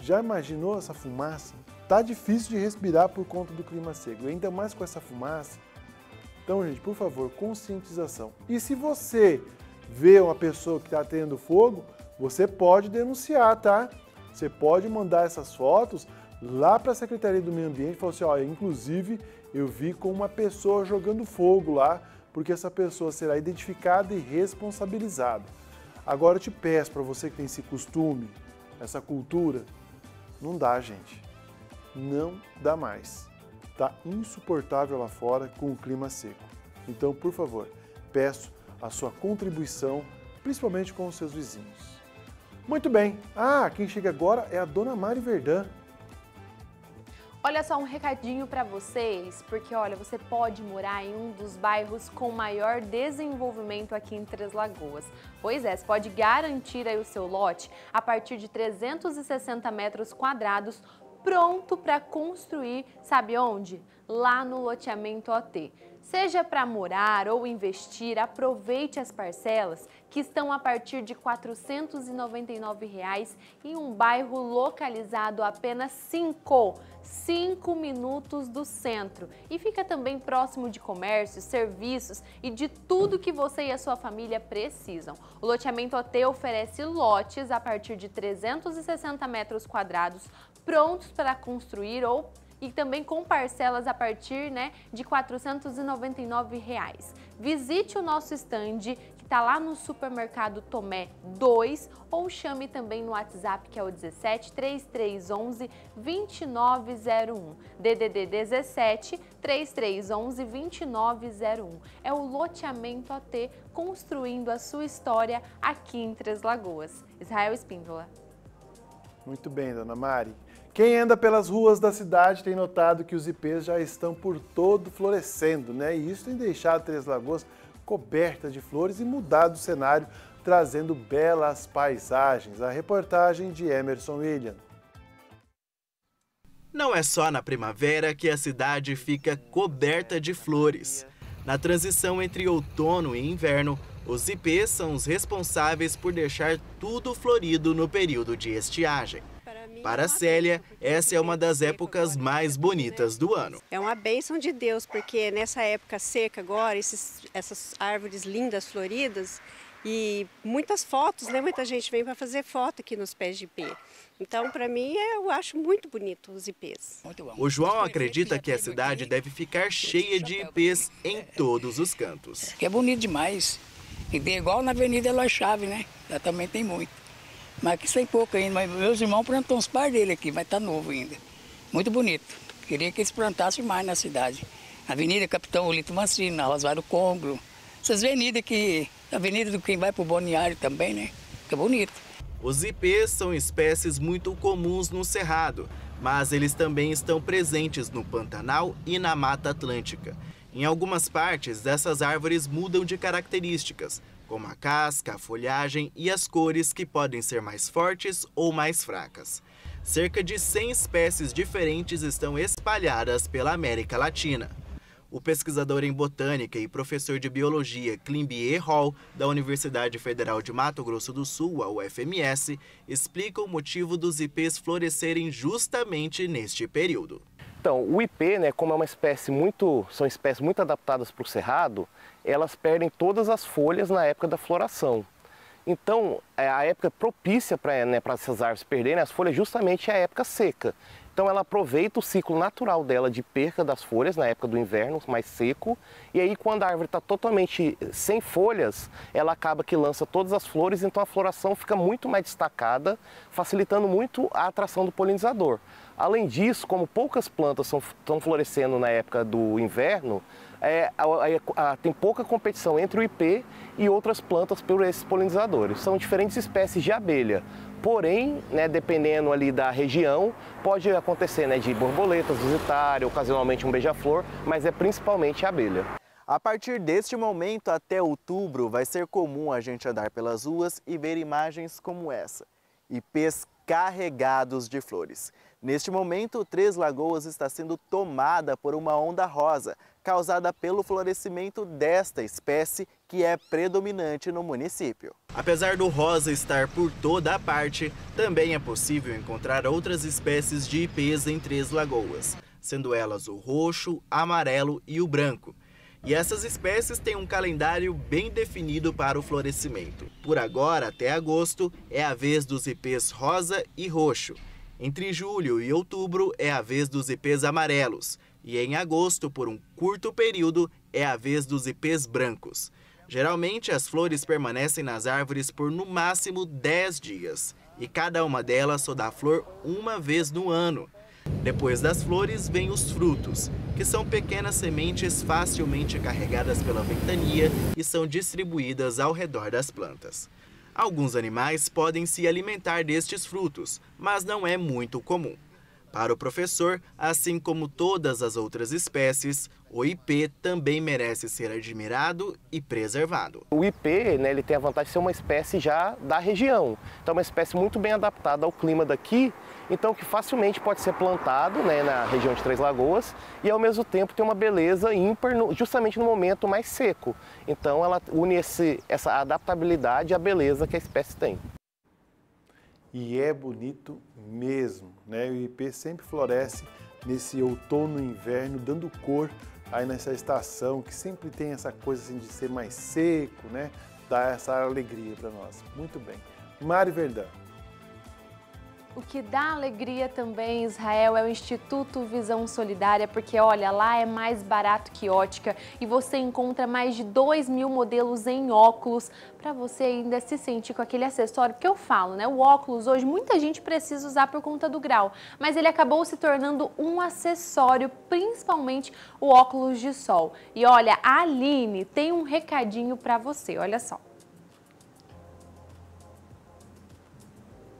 Já imaginou essa fumaça? Tá difícil de respirar por conta do clima seco, ainda mais com essa fumaça. Então, gente, por favor, conscientização. E se você vê uma pessoa que está tendo fogo, você pode denunciar, tá? Você pode mandar essas fotos lá para a Secretaria do Meio Ambiente e falar assim, ó, inclusive eu vi com uma pessoa jogando fogo lá, porque essa pessoa será identificada e responsabilizada. Agora eu te peço para você que tem esse costume, essa cultura, não dá, gente. Não dá mais. Tá insuportável lá fora com o clima seco. Então, por favor, peço a sua contribuição, principalmente com os seus vizinhos. Muito bem. Ah, quem chega agora é a Dona Mari Verdã. Olha só um recadinho para vocês, porque olha, você pode morar em um dos bairros com maior desenvolvimento aqui em Três Lagoas. Pois é, você pode garantir aí o seu lote a partir de 360 metros quadrados, pronto para construir, sabe onde? Lá no loteamento OT. Seja para morar ou investir, aproveite as parcelas que estão a partir de 499 reais, em um bairro localizado apenas 5, 5 minutos do centro. E fica também próximo de comércios, serviços e de tudo que você e a sua família precisam. O loteamento OT oferece lotes a partir de 360 metros quadrados prontos para construir ou e também com parcelas a partir né, de 499 reais. Visite o nosso estande está lá no supermercado Tomé 2 ou chame também no WhatsApp que é o 17 3311 2901. DDD 17 3311 2901. É o loteamento AT construindo a sua história aqui em Três Lagoas. Israel Espíndola. Muito bem, dona Mari. Quem anda pelas ruas da cidade tem notado que os ipês já estão por todo florescendo, né? E isso tem deixado Três Lagoas coberta de flores e mudado o cenário, trazendo belas paisagens. A reportagem de Emerson William. Não é só na primavera que a cidade fica coberta de flores. Na transição entre outono e inverno, os ipês são os responsáveis por deixar tudo florido no período de estiagem. Para a Célia, essa é uma das épocas mais bonitas do ano. É uma bênção de Deus, porque nessa época seca agora, esses, essas árvores lindas, floridas, e muitas fotos, né? Muita gente vem para fazer foto aqui nos pés de ipê. Então, para mim, eu acho muito bonito os ipês. O João acredita que a cidade deve ficar cheia de ipês em todos os cantos. Que é bonito demais. E tem igual na Avenida Eloy Chave, né? Lá também tem muito. Mas aqui tem pouco ainda. Mas meus irmãos plantam uns par dele aqui, vai estar tá novo ainda. Muito bonito. Queria que eles plantassem mais na cidade. Avenida Capitão Olito Mancini, Rosário Congro. Essas avenidas que. Avenida do quem vai para o Boniário também, né? É bonito. Os ipês são espécies muito comuns no Cerrado, mas eles também estão presentes no Pantanal e na Mata Atlântica. Em algumas partes, essas árvores mudam de características, como a casca, a folhagem e as cores que podem ser mais fortes ou mais fracas. Cerca de 100 espécies diferentes estão espalhadas pela América Latina. O pesquisador em botânica e professor de biologia Klimbier Hall, da Universidade Federal de Mato Grosso do Sul, a UFMS, explica o motivo dos ipês florescerem justamente neste período. Então, o ipê, né, como é uma espécie muito, são espécies muito adaptadas para o cerrado, elas perdem todas as folhas na época da floração. Então, é, a época propícia para né, essas árvores perderem as folhas justamente é a época seca. Então ela aproveita o ciclo natural dela de perca das folhas na época do inverno, mais seco, e aí quando a árvore está totalmente sem folhas, ela acaba que lança todas as flores, então a floração fica muito mais destacada, facilitando muito a atração do polinizador. Além disso, como poucas plantas estão florescendo na época do inverno, é, a, a, tem pouca competição entre o IP e outras plantas por esses polinizadores. São diferentes espécies de abelha. Porém, né, dependendo ali da região, pode acontecer né, de borboletas visitarem, ocasionalmente um beija-flor, mas é principalmente a abelha. A partir deste momento até outubro, vai ser comum a gente andar pelas ruas e ver imagens como essa. Ipês carregados de flores. Neste momento, Três Lagoas está sendo tomada por uma onda rosa, causada pelo florescimento desta espécie que é predominante no município. Apesar do rosa estar por toda a parte, também é possível encontrar outras espécies de ipês em Três Lagoas, sendo elas o roxo, amarelo e o branco. E essas espécies têm um calendário bem definido para o florescimento. Por agora, até agosto, é a vez dos ipês rosa e roxo. Entre julho e outubro é a vez dos ipês amarelos. E em agosto, por um curto período, é a vez dos ipês brancos. Geralmente, as flores permanecem nas árvores por no máximo 10 dias. E cada uma delas só dá flor uma vez no ano. Depois das flores vêm os frutos, que são pequenas sementes facilmente carregadas pela ventania e são distribuídas ao redor das plantas. Alguns animais podem se alimentar destes frutos, mas não é muito comum. Para o professor, assim como todas as outras espécies, o IP também merece ser admirado e preservado. O IP né, ele tem a vantagem de ser uma espécie já da região. Então, é uma espécie muito bem adaptada ao clima daqui, então que facilmente pode ser plantado né, na região de Três Lagoas e ao mesmo tempo tem uma beleza ímpar no, justamente no momento mais seco. Então, ela une esse, essa adaptabilidade à beleza que a espécie tem. E é bonito mesmo, né? O IP sempre floresce nesse outono e inverno, dando cor aí nessa estação que sempre tem essa coisa assim de ser mais seco, né? Dá essa alegria para nós. Muito bem. Mari Verdão. O que dá alegria também, Israel, é o Instituto Visão Solidária, porque olha, lá é mais barato que ótica e você encontra mais de 2 mil modelos em óculos para você ainda se sentir com aquele acessório. Porque eu falo, né? O óculos hoje muita gente precisa usar por conta do grau, mas ele acabou se tornando um acessório, principalmente o óculos de sol. E olha, a Aline tem um recadinho para você, olha só.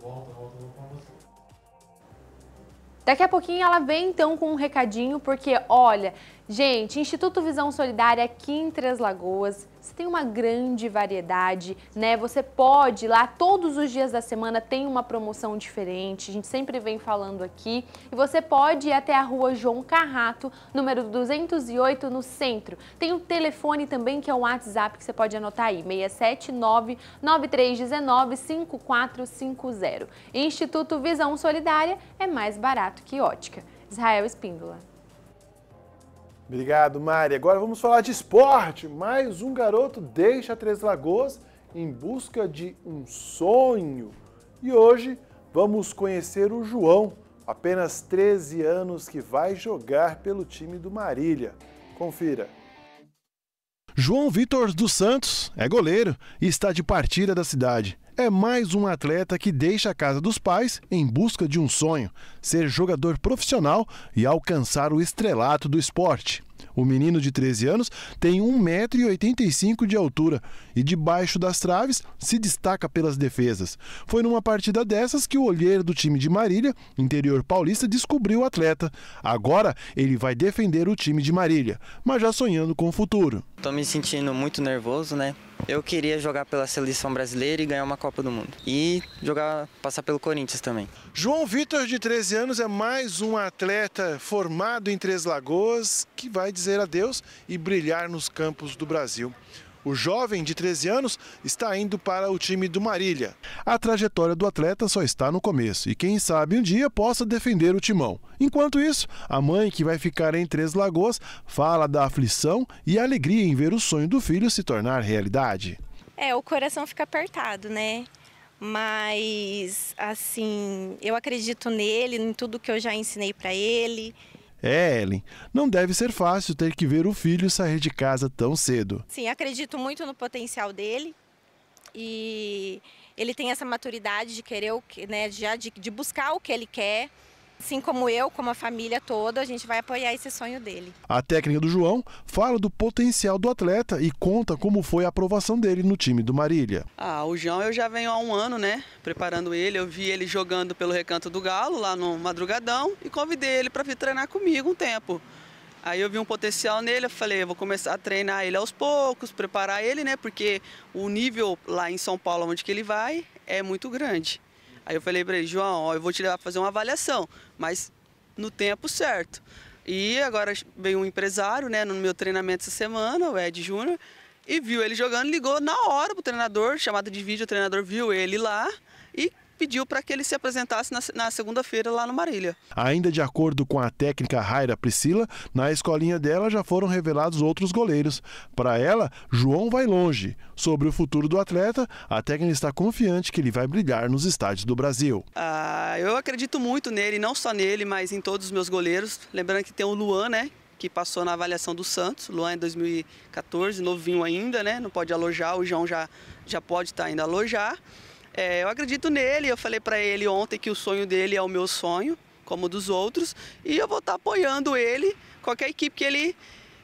Volta, volta, volta. Daqui a pouquinho ela vem então com um recadinho, porque olha, gente, Instituto Visão Solidária aqui em Três Lagoas, você tem uma grande variedade, né? Você pode lá todos os dias da semana tem uma promoção diferente. A gente sempre vem falando aqui. E você pode ir até a Rua João Carrato, número 208 no centro. Tem o um telefone também que é o WhatsApp que você pode anotar aí, 679 9319 5450. Instituto Visão Solidária é mais barato que ótica. Israel Espíndola. Obrigado, Mari. Agora vamos falar de esporte. Mais um garoto deixa Três Lagoas em busca de um sonho. E hoje vamos conhecer o João, apenas 13 anos, que vai jogar pelo time do Marília. Confira. João Vitor dos Santos é goleiro e está de partida da cidade. É mais um atleta que deixa a casa dos pais em busca de um sonho: ser jogador profissional e alcançar o estrelato do esporte. O menino de 13 anos tem 1,85m de altura e debaixo das traves se destaca pelas defesas. Foi numa partida dessas que o olheiro do time de Marília, interior paulista, descobriu o atleta. Agora ele vai defender o time de Marília, mas já sonhando com o futuro. Tô me sentindo muito nervoso, né? Eu queria jogar pela seleção brasileira e ganhar uma Copa do Mundo. E jogar, passar pelo Corinthians também. João Vitor, de 13 anos, é mais um atleta formado em Três Lagoas que vai dizer adeus e brilhar nos campos do Brasil. O jovem de 13 anos está indo para o time do Marília. A trajetória do atleta só está no começo e quem sabe um dia possa defender o timão. Enquanto isso, a mãe que vai ficar em Três Lagoas fala da aflição e alegria em ver o sonho do filho se tornar realidade. É, o coração fica apertado, né? Mas assim, eu acredito nele, em tudo que eu já ensinei para ele. É, Ellen, não deve ser fácil ter que ver o filho sair de casa tão cedo. Sim, acredito muito no potencial dele e ele tem essa maturidade de querer, o que, né, de, de buscar o que ele quer. Assim como eu, como a família toda, a gente vai apoiar esse sonho dele. A técnica do João fala do potencial do atleta e conta como foi a aprovação dele no time do Marília. Ah, o João eu já venho há um ano, né, preparando ele. Eu vi ele jogando pelo Recanto do Galo, lá no Madrugadão, e convidei ele para vir treinar comigo um tempo. Aí eu vi um potencial nele, eu falei, eu vou começar a treinar ele aos poucos, preparar ele, né, porque o nível lá em São Paulo, onde que ele vai, é muito grande. Aí eu falei para ele, João, ó, eu vou te levar para fazer uma avaliação, mas no tempo certo. E agora veio um empresário, né, no meu treinamento essa semana, o Ed Júnior, e viu ele jogando, ligou na hora pro treinador, chamada de vídeo, o treinador viu ele lá e pediu para que ele se apresentasse na, na segunda-feira lá no Marília. Ainda de acordo com a técnica Raira Priscila, na escolinha dela já foram revelados outros goleiros. Para ela, João vai longe. Sobre o futuro do atleta, a técnica está confiante que ele vai brilhar nos estádios do Brasil. Ah, eu acredito muito nele, não só nele, mas em todos os meus goleiros. Lembrando que tem o Luan, né? que passou na avaliação do Santos, Luan em 2014, novinho ainda, né? Não pode alojar, o João já, já pode estar tá indo alojar. É, eu acredito nele, eu falei para ele ontem que o sonho dele é o meu sonho, como o dos outros, e eu vou estar tá apoiando ele, qualquer equipe que ele,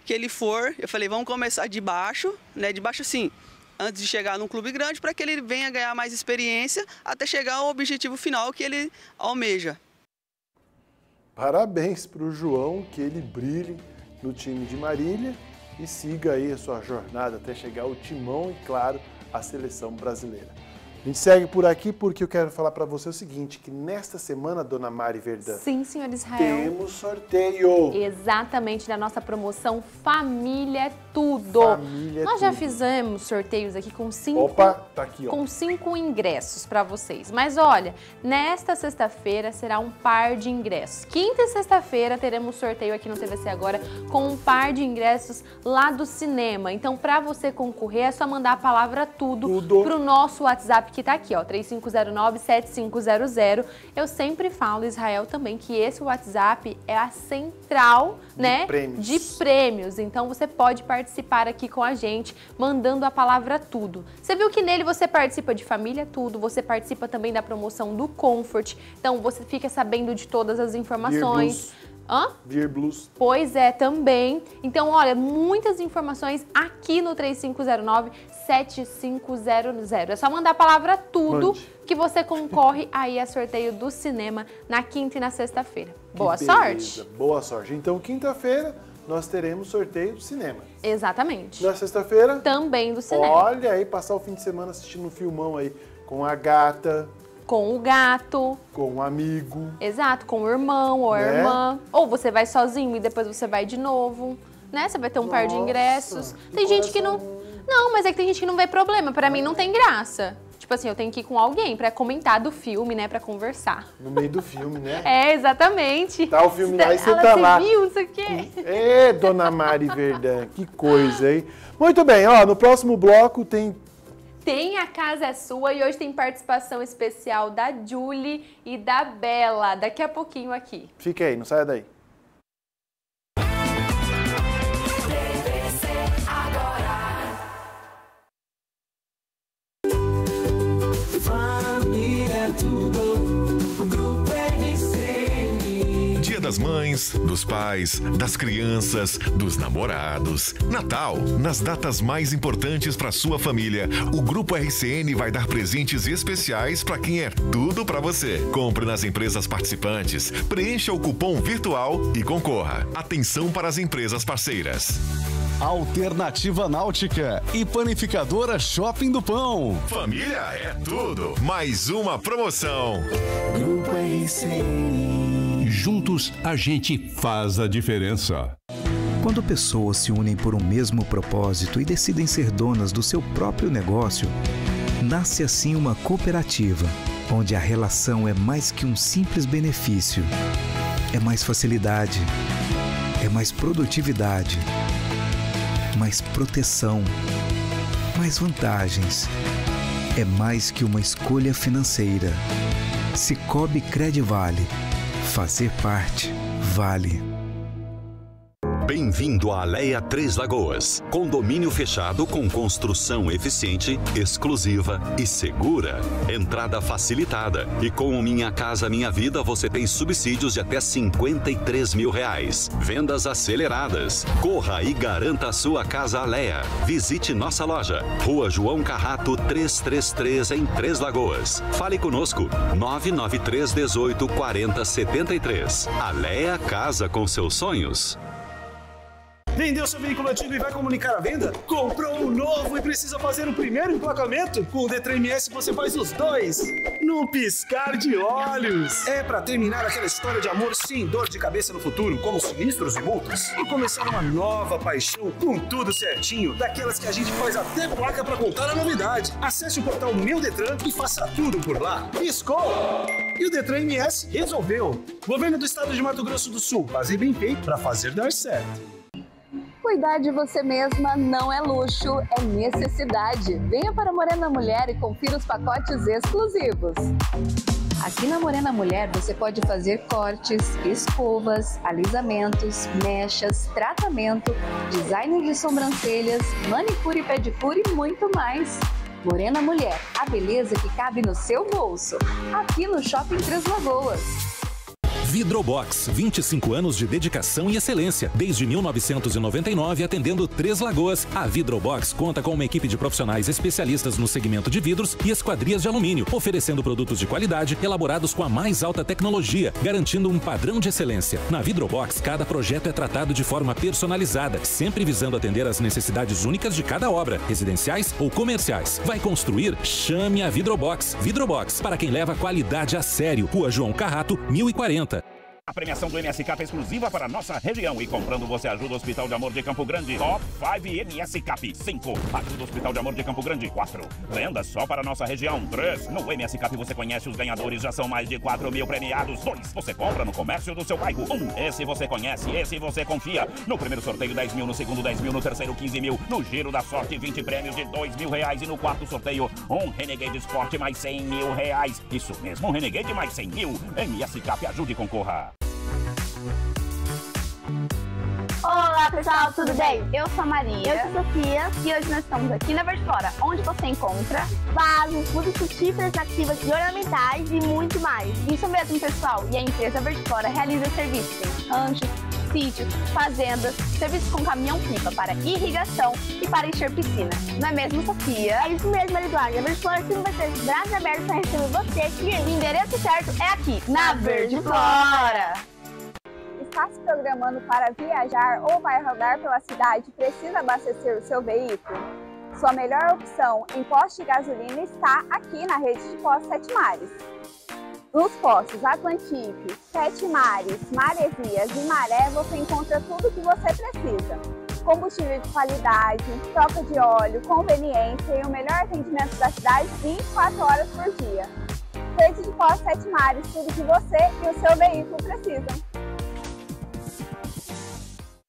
que ele for. Eu falei, vamos começar de baixo, né? De baixo assim, antes de chegar num clube grande, para que ele venha ganhar mais experiência até chegar ao objetivo final que ele almeja. Parabéns para o João, que ele brilhe no time de Marília e siga aí a sua jornada até chegar ao timão e, claro, a seleção brasileira. A gente segue por aqui porque eu quero falar para você o seguinte, que nesta semana, dona Mari Verdão... Sim, senhor Israel. Temos sorteio. Exatamente, da nossa promoção Família é Tudo. Família Nós já fizemos sorteios aqui com cinco... Opa, tá aqui, ó. Com cinco ingressos para vocês. Mas olha, nesta sexta-feira será um par de ingressos. Quinta e sexta-feira teremos sorteio aqui no TVC Agora com um par de ingressos lá do cinema. Então, para você concorrer, é só mandar a palavra tudo, tudo. pro nosso WhatsApp que tá aqui, ó, 3509-7500. Eu sempre falo, Israel, também, que esse WhatsApp é a central, de né, prêmios. de prêmios. Então você pode participar aqui com a gente, mandando a palavra tudo. Você viu que nele você participa de família tudo, você participa também da promoção do Comfort. Então você fica sabendo de todas as informações. Hã? Vir Blues. Pois é, também. Então, olha, muitas informações aqui no 3509-7500. É só mandar a palavra tudo que você concorre aí a sorteio do cinema na quinta e na sexta-feira. Boa Que sorte! beleza, Boa sorte. Então, quinta-feira, nós teremos sorteio do cinema. Exatamente. Na sexta-feira? Também do cinema. Olha aí, passar o fim de semana assistindo um filmão aí com a gata, Com o gato. com um amigo. Exato, com o irmão ou a Né? irmã. Ou você vai sozinho e depois você vai de novo. Né? Você vai ter um par de Nossa, ingressos. Tem gente que não. Não, mas é que tem gente que não vê problema. Pra mim não tem graça. Tipo assim, eu tenho que ir com alguém pra comentar do filme, né? Pra conversar. No meio do filme, né? É, exatamente. Tá o filme lá e você Ela, tá lá. viu, não sei o quê. Ê, dona Mari Verdão, que coisa, hein? Muito bem, ó, no próximo bloco tem tem a casa é sua e hoje tem participação especial da Julie e da Bela. Daqui a pouquinho aqui. Fique aí, não saia daí. Das mães, dos pais, das crianças, dos namorados. Natal, nas datas mais importantes para sua família, o Grupo RCN vai dar presentes especiais para quem é tudo para você. Compre nas empresas participantes, preencha o cupom virtual e concorra. Atenção para as empresas parceiras. Alternativa Náutica e Panificadora Shopping do Pão. Família é tudo. Mais uma promoção. Grupo RCN. Juntos a gente faz a diferença. Quando pessoas se unem por um mesmo propósito e decidem ser donas do seu próprio negócio, nasce assim uma cooperativa, onde a relação é mais que um simples benefício. É mais facilidade, é mais produtividade, mais proteção, mais vantagens. É mais que uma escolha financeira. Cicobi Credivale. Fazer parte vale. Bem-vindo à Aleia Três Lagoas. Condomínio fechado com construção eficiente, exclusiva e segura. Entrada facilitada. E com o Minha Casa Minha Vida você tem subsídios de até 53 mil reais. Vendas aceleradas. Corra e garanta sua casa Aleia. Visite nossa loja. Rua João Carrato 333 em Três Lagoas. Fale conosco. 993 18 40 73. Aleia Casa com seus sonhos. Vendeu seu veículo antigo e vai comunicar a venda? Comprou um novo e precisa fazer o primeiro emplacamento? Com o Detran MS você faz os dois. Num piscar de olhos. É para terminar aquela história de amor sem dor de cabeça no futuro, como sinistros e multas. E começar uma nova paixão com tudo certinho, daquelas que a gente faz até placa para contar a novidade. Acesse o portal Meu Detran e faça tudo por lá. Piscou! E o Detran MS resolveu. Governo do Estado de Mato Grosso do Sul, fazer bem feito para fazer dar certo. Cuidar de você mesma não é luxo, é necessidade. Venha para Morena Mulher e confira os pacotes exclusivos. Aqui na Morena Mulher você pode fazer cortes, escovas, alisamentos, mechas, tratamento, design de sobrancelhas, manicure e pedicure e muito mais. Morena Mulher, a beleza que cabe no seu bolso. Aqui no Shopping Três Lagoas. Vidrobox, 25 anos de dedicação e excelência. Desde 1999, atendendo Três Lagoas. A Vidrobox conta com uma equipe de profissionais especialistas no segmento de vidros e esquadrias de alumínio, oferecendo produtos de qualidade elaborados com a mais alta tecnologia, garantindo um padrão de excelência. Na Vidrobox, cada projeto é tratado de forma personalizada, sempre visando atender às necessidades únicas de cada obra, residenciais ou comerciais. Vai construir? Chame a Vidrobox. Vidrobox, para quem leva qualidade a sério. Rua João Carrato, 1040. A premiação do MSCap é exclusiva para nossa região e comprando você ajuda o Hospital de Amor de Campo Grande. Top 5 MSCap 5. Ajuda o Hospital de Amor de Campo Grande 4. Venda só para nossa região 3. No MSCap você conhece os ganhadores, já são mais de 4 mil premiados. 2. Você compra no comércio do seu bairro. 1. Um, esse você conhece, esse você confia. No primeiro sorteio 10 mil, no segundo 10 mil, no terceiro 15 mil. No giro da sorte 20 prêmios de 2 mil reais e no quarto sorteio um Renegade Sport mais 100 mil reais. Isso mesmo, um Renegade mais 100 mil. MSCap ajude e concorra. Olá pessoal, tudo bem? Eu sou a Maria. Eu sou a Sofia. E hoje nós estamos aqui na Verde Flora, onde você encontra vasos, mudas frutíferas, ativas e ornamentais e muito mais. Isso mesmo, pessoal. E a empresa Verde Flora realiza serviços em ranchos, sítios, fazendas, serviços com caminhão-pipa para irrigação e para encher piscina. Não é mesmo, Sofia? É isso mesmo, Eduardo. A Verde Flora sempre vai ter os braços abertos para receber você, cliente. O endereço certo é aqui, na Verde Flora. Está se programando para viajar ou vai rodar pela cidade precisa abastecer o seu veículo? Sua melhor opção em posto de gasolina está aqui na rede de postos Sete Mares. Nos postos Atlantique, Sete Mares, Maresias e Maré você encontra tudo o que você precisa. Combustível de qualidade, troca de óleo, conveniência e o melhor atendimento da cidade 24 horas por dia. Rede de postos Sete Mares, tudo que você e o seu veículo precisam.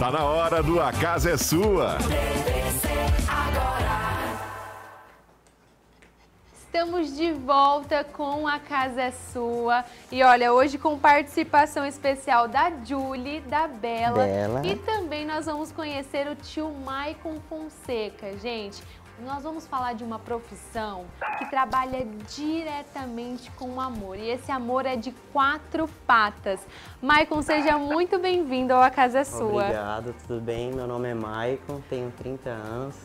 Tá na hora do A Casa é Sua. Estamos de volta com A Casa é Sua. E olha, hoje com participação especial da Julie, da Bela. Bela. E também nós vamos conhecer o tio Maicon Fonseca. Gente, nós vamos falar de uma profissão que trabalha diretamente com o amor. E esse amor é de quatro patas. Maicon, seja muito bem-vindo ao A Casa Sua. Obrigado, tudo bem? Meu nome é Maicon, tenho 30 anos.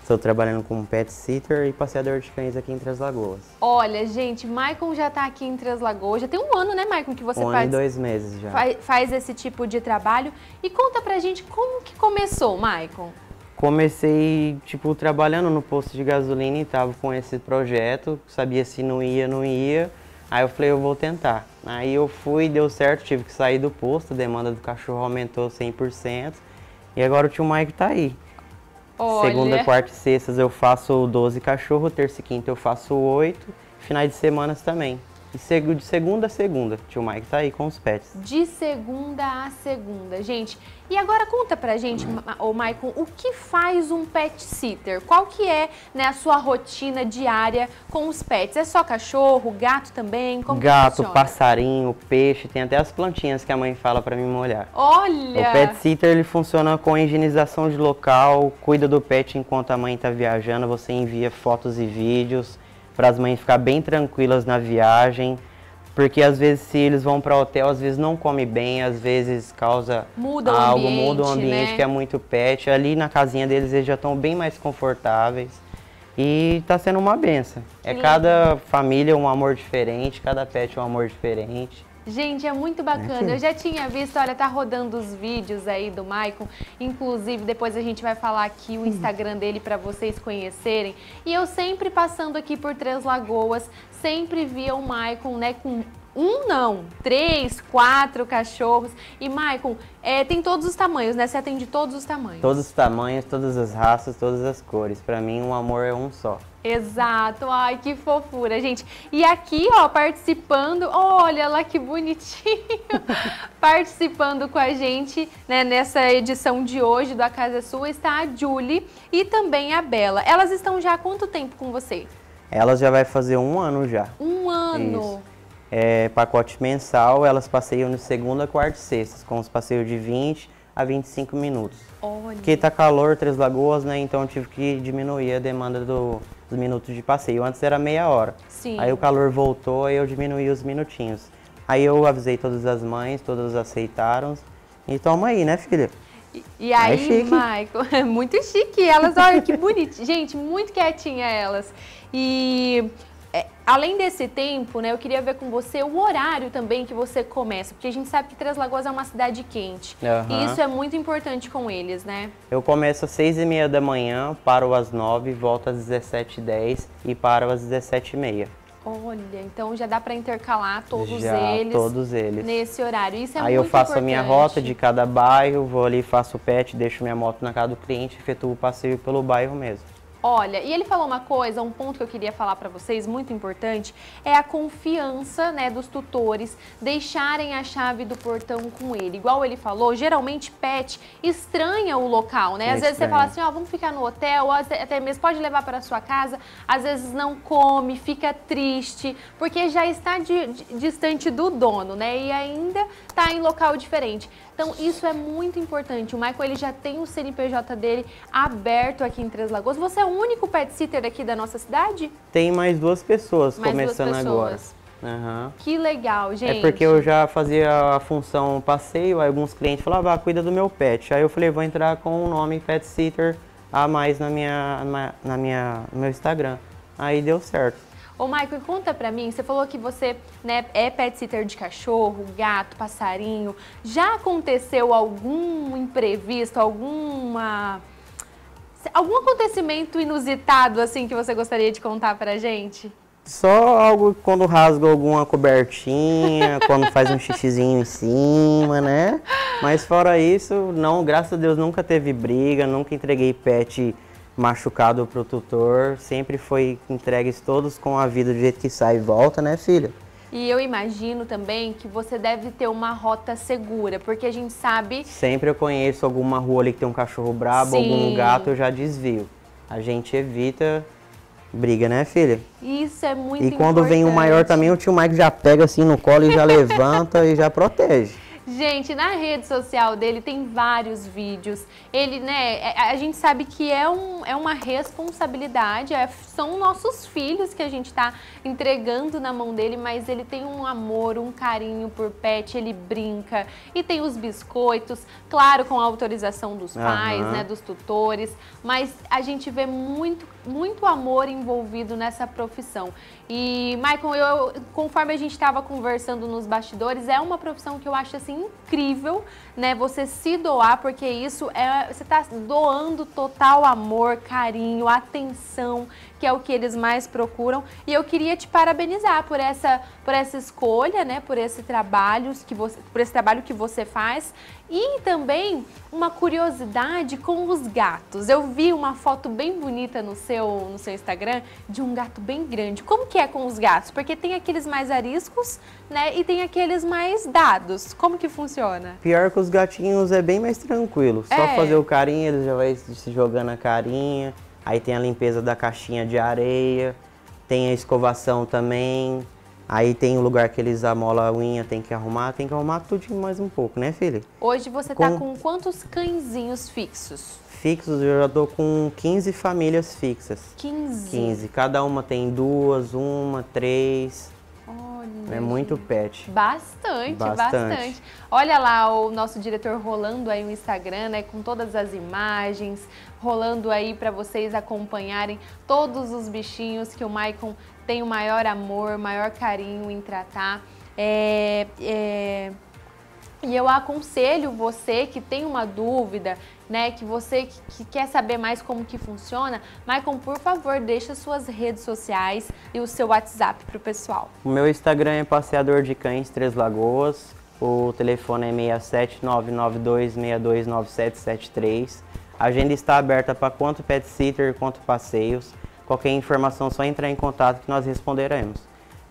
Estou trabalhando como pet sitter e passeador de cães aqui em Três Lagoas. Olha, gente, Maicon já está aqui em Três Lagoas. Já tem um ano, né, Maicon, que você um faz, ano e dois meses já. faz, faz esse tipo de trabalho. E conta pra gente como que começou, Maicon. Comecei, tipo, trabalhando no posto de gasolina e tava com esse projeto, sabia se não ia, não ia. Aí eu falei, eu vou tentar. Aí eu fui, deu certo, tive que sair do posto, a demanda do cachorro aumentou 100%. E agora o tio Mike tá aí. Olha. Segunda, quarta e sextas eu faço 12 cachorro, terça e quinta eu faço 8, finais de semanas também. E de segunda a segunda, tio Mike tá aí com os pets. De segunda a segunda, gente. E agora conta pra gente, ô Maicon, o que faz um pet sitter? Qual que é né, a sua rotina diária com os pets? É só cachorro, gato também? Como Gato, passarinho, peixe, tem até as plantinhas que a mãe fala pra me molhar. Olha! O pet sitter ele funciona com higienização de local, cuida do pet enquanto a mãe está viajando, você envia fotos e vídeos para as mães ficar bem tranquilas na viagem, porque às vezes se eles vão para hotel, às vezes não come bem, às vezes causa Muda algo, ambiente, muda o ambiente né? que é muito pet. Ali na casinha deles eles já estão bem mais confortáveis. E tá sendo uma benção. É cada família um amor diferente, cada pet um amor diferente. Gente, é muito bacana. Eu já tinha visto, olha, tá rodando os vídeos aí do Maicon. Inclusive, depois a gente vai falar aqui o Instagram dele para vocês conhecerem. E eu sempre passando aqui por Três Lagoas, sempre via o Maicon, né, com um não, três, quatro cachorros. E Maicon, é, tem todos os tamanhos, né? Você atende todos os tamanhos. Todos os tamanhos, todas as raças, todas as cores. Pra mim, um amor é um só. Exato, ai que fofura, gente. E aqui, ó, participando, olha lá que bonitinho, participando com a gente, né, nessa edição de hoje do A Casa é Sua, está a Julie e também a Bela. Elas estão já há quanto tempo com você? Elas já vai fazer um ano já. Um ano. Isso. É, pacote mensal, elas passeiam de segunda, quarta e sexta, com os passeios de 20 a 25 minutos. Olha. Porque tá calor, Três Lagoas, né? Então eu tive que diminuir a demanda do- dos minutos de passeio. Antes era meia hora. Sim. Aí o calor voltou, aí eu diminuí os minutinhos. Aí eu avisei todas as mães, todas aceitaram. E toma aí, né, filha? E aí, É. Michael, é muito chique. Elas, olha que bonitinho. Gente, muito quietinha elas. E é, além desse tempo, né, eu queria ver com você o horário também que você começa, porque a gente sabe que Três Lagoas é uma cidade quente. Aham. E isso é muito importante com eles, né? Eu começo às seis e meia da manhã, paro às nove, volto às 17h10 e paro às 17h30. Olha, então já dá para intercalar todos Já, eles todos eles. nesse horário. Isso é Aí muito eu faço a minha importante. rota de cada bairro, vou ali, faço o pet, deixo minha moto na casa do cliente, efetuo o passeio pelo bairro mesmo. Olha, e ele falou uma coisa, um ponto que eu queria falar para vocês, muito importante, é a confiança, né, dos tutores deixarem a chave do portão com ele. Igual ele falou, geralmente pet estranha o local, né? Às vezes você fala assim, ó, vamos ficar no hotel, até mesmo pode levar para sua casa, às vezes não come, fica triste, porque já está di- di- distante do dono, né? E ainda está em local diferente. Então, isso é muito importante. O Michael ele já tem o CNPJ dele aberto aqui em Três Lagoas. Você é o único pet sitter aqui da nossa cidade? Tem mais duas pessoas Mais duas começando agora. pessoas. Aham. Que legal, gente. É porque eu já fazia a função passeio, aí alguns clientes falavam, ah, cuida do meu pet. Aí eu falei, vou entrar com o nome Pet Sitter a mais na minha, na, na minha, no meu Instagram. Aí deu certo. Ô, Michael, conta pra mim, você falou que você né, é pet sitter de cachorro, gato, passarinho. Já aconteceu algum imprevisto, alguma... Algum acontecimento inusitado, assim, que você gostaria de contar pra gente? Só algo quando rasga alguma cobertinha, quando faz um xixizinho em cima, né? Mas fora isso, não, graças a Deus nunca teve briga, nunca entreguei pet machucado pro tutor, sempre foi entregues todos com a vida do jeito que sai e volta, né, filha? E eu imagino também que você deve ter uma rota segura, porque a gente sabe. Sempre eu conheço alguma rua ali que tem um cachorro brabo, Sim. algum gato, eu já desvio. A gente evita briga, né, filha? Isso é muito E quando vem o maior também, o tio Mike já pega assim no colo e já levanta e já protege. Gente, na rede social dele tem vários vídeos. Ele, né, é- a gente sabe que é, um, é uma responsabilidade, é- são nossos filhos que a gente tá entregando na mão dele, mas ele tem um amor, um carinho por pet, ele brinca. E tem os biscoitos, claro, com a autorização dos pais, Aham. né, dos tutores, mas a gente vê muito, muito amor envolvido nessa profissão. E, Michael, eu, conforme a gente estava conversando nos bastidores, é uma profissão que eu acho assim incrível, né? Você se doar, porque isso é. Você está doando total amor, carinho, atenção, que é o que eles mais procuram. E eu queria te parabenizar por essa, por essa escolha, né? Por esse trabalho que você, por esse trabalho que você faz. E também uma curiosidade com os gatos. Eu vi uma foto bem bonita no seu, no seu Instagram de um gato bem grande. Como que é com os gatos? Porque tem aqueles mais ariscos, né? E tem aqueles mais dados. Como que funciona? Pior que os gatinhos é bem mais tranquilo. Só É. fazer o carinho, eles já vai se jogando a carinha. Aí tem a limpeza da caixinha de areia, tem a escovação também. Aí tem o lugar que eles amolam a unha, tem que arrumar, tem que arrumar tudinho mais um pouco, né, filha? Hoje você tá Com- com quantos cãezinhos fixos? Fixos, eu já tô com 15 famílias fixas. 15? 15. Cada uma tem duas, uma, três. Olha, É muito pet. Bastante, bastante, Bastante. Olha lá o nosso diretor rolando aí o Instagram, né, com todas as imagens, rolando aí para vocês acompanharem todos os bichinhos que o Maicon tem o maior amor, maior carinho em tratar. É, é, e eu aconselho você que tem uma dúvida, né, que você que, que quer saber mais como que funciona, Maicon, por favor, deixa suas redes sociais e o seu WhatsApp pro pessoal. O meu Instagram é Passeador de Cães Três Lagoas. O telefone é 67992629773. A agenda está aberta para quanto pet sitter quanto passeios. Qualquer informação só entrar em contato que nós responderemos.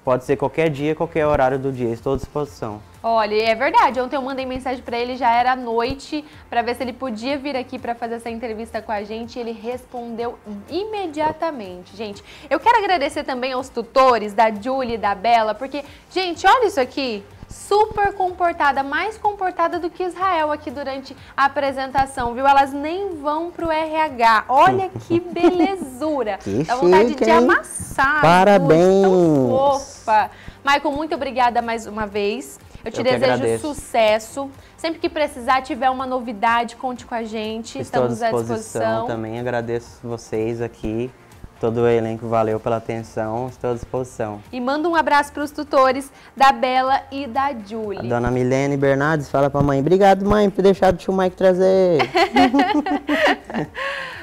Pode ser qualquer dia, qualquer horário do dia, estou à disposição. Olha, é verdade. Ontem eu mandei mensagem pra ele, já era noite, pra ver se ele podia vir aqui pra fazer essa entrevista com a gente. E ele respondeu imediatamente. Gente, eu quero agradecer também aos tutores da Julie e da Bela, porque, gente, olha isso aqui. Super comportada, mais comportada do que Israel aqui durante a apresentação, viu? Elas nem vão pro RH. Olha que belezura. Que Dá vontade chique, de amassar. Parabéns. Tão fofa. Michael, muito obrigada mais uma vez. Eu te Eu desejo sucesso. Sempre que precisar, tiver uma novidade, conte com a gente. Estou à Estamos à disposição disposição. também. Agradeço vocês aqui. Todo o elenco valeu pela atenção. Estou à disposição. E manda um abraço para os tutores da Bela e da A Julie. dona Milene Bernardes fala pra mãe: Obrigado, mãe, por deixar o tio Mike trazer.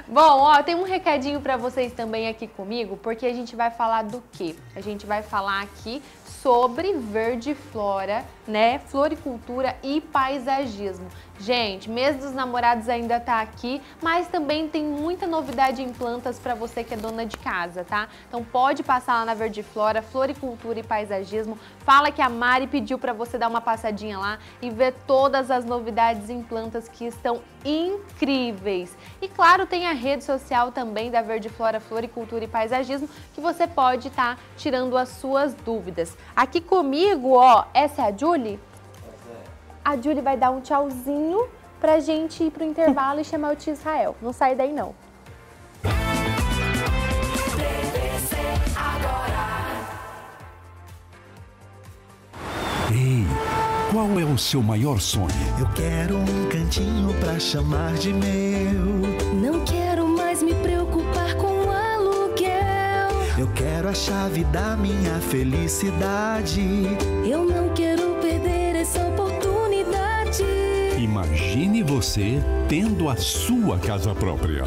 Bom, ó, tem um recadinho para vocês também aqui comigo, porque a gente vai falar do quê? A gente vai falar aqui sobre verde flora, né? Floricultura e paisagismo. Gente, mês dos namorados ainda tá aqui, mas também tem muita novidade em plantas para você que é dona de casa, tá? Então pode passar lá na Verde Flora, Floricultura e Paisagismo. Fala que a Mari pediu para você dar uma passadinha lá e ver todas as novidades em plantas que estão incríveis. E claro, tem a rede social também da Verde Flora, Floricultura e Paisagismo que você pode estar tirando as suas dúvidas. Aqui comigo, ó, essa é a Julie? A Julie vai dar um tchauzinho pra gente ir pro intervalo e chamar o tio Israel. Não sai daí não. Ei, qual é o seu maior sonho? Eu quero um cantinho pra chamar de meu. Não quero mais me preocupar com aluguel. Eu quero a chave da minha felicidade. Eu não quero Imagine você tendo a sua casa própria.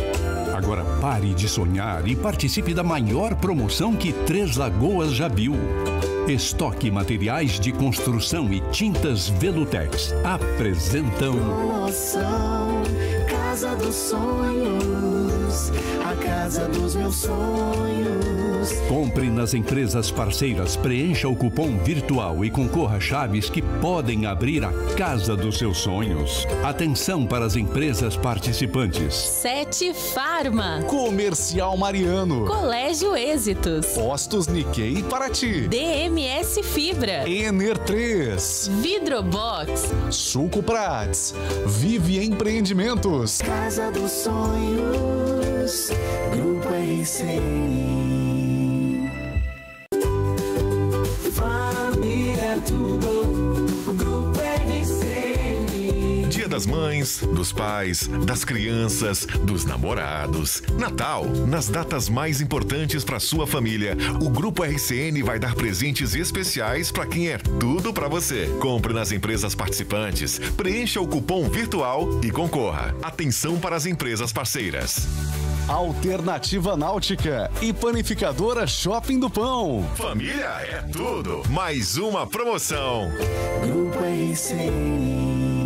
Agora pare de sonhar e participe da maior promoção que Três Lagoas já viu. Estoque Materiais de Construção e Tintas Velutex apresentam Promoção Casa dos Sonhos. A casa dos meus sonhos. Compre nas empresas parceiras, preencha o cupom virtual e concorra a chaves que podem abrir a casa dos seus sonhos. Atenção para as empresas participantes. Sete Farma. Comercial Mariano. Colégio Êxitos. Postos Nikkei Paraty. DMS Fibra. Ener 3. Vidrobox. Suco Prats. Vive Empreendimentos. Casa dos Sonhos. Grupo RCN. Dia das mães, dos pais, das crianças, dos namorados. Natal, nas datas mais importantes para sua família, o Grupo RCN vai dar presentes especiais para quem é tudo para você. Compre nas empresas participantes, preencha o cupom virtual e concorra. Atenção para as empresas parceiras. Alternativa Náutica e Panificadora Shopping do Pão. Família é tudo. Mais uma promoção. Grupo.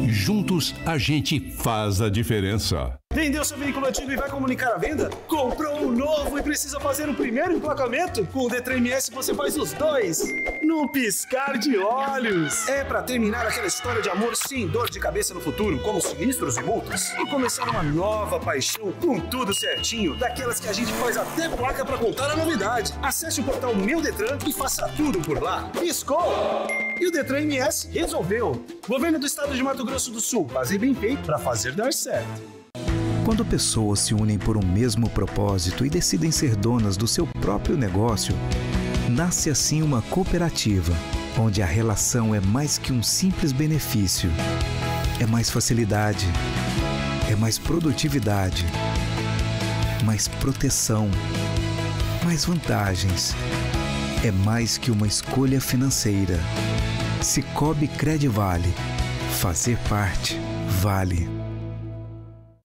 Juntos a gente faz a diferença. Vendeu seu veículo antigo e vai comunicar a venda? Comprou um novo e precisa fazer o primeiro emplacamento? Com o Detran MS você faz os dois. No piscar de olhos. É para terminar aquela história de amor sem dor de cabeça no futuro, como sinistros e multas. E começar uma nova paixão com tudo certinho, daquelas que a gente faz até placa para contar a novidade. Acesse o portal Meu Detran e faça tudo por lá. Piscou! E o Detran MS resolveu. Governo do Estado de Mato Grosso do Sul, fazer bem feito para fazer dar certo. Quando pessoas se unem por um mesmo propósito e decidem ser donas do seu próprio negócio, nasce assim uma cooperativa, onde a relação é mais que um simples benefício. É mais facilidade, é mais produtividade, mais proteção, mais vantagens. É mais que uma escolha financeira. Cicobi Credivale. Fazer parte vale.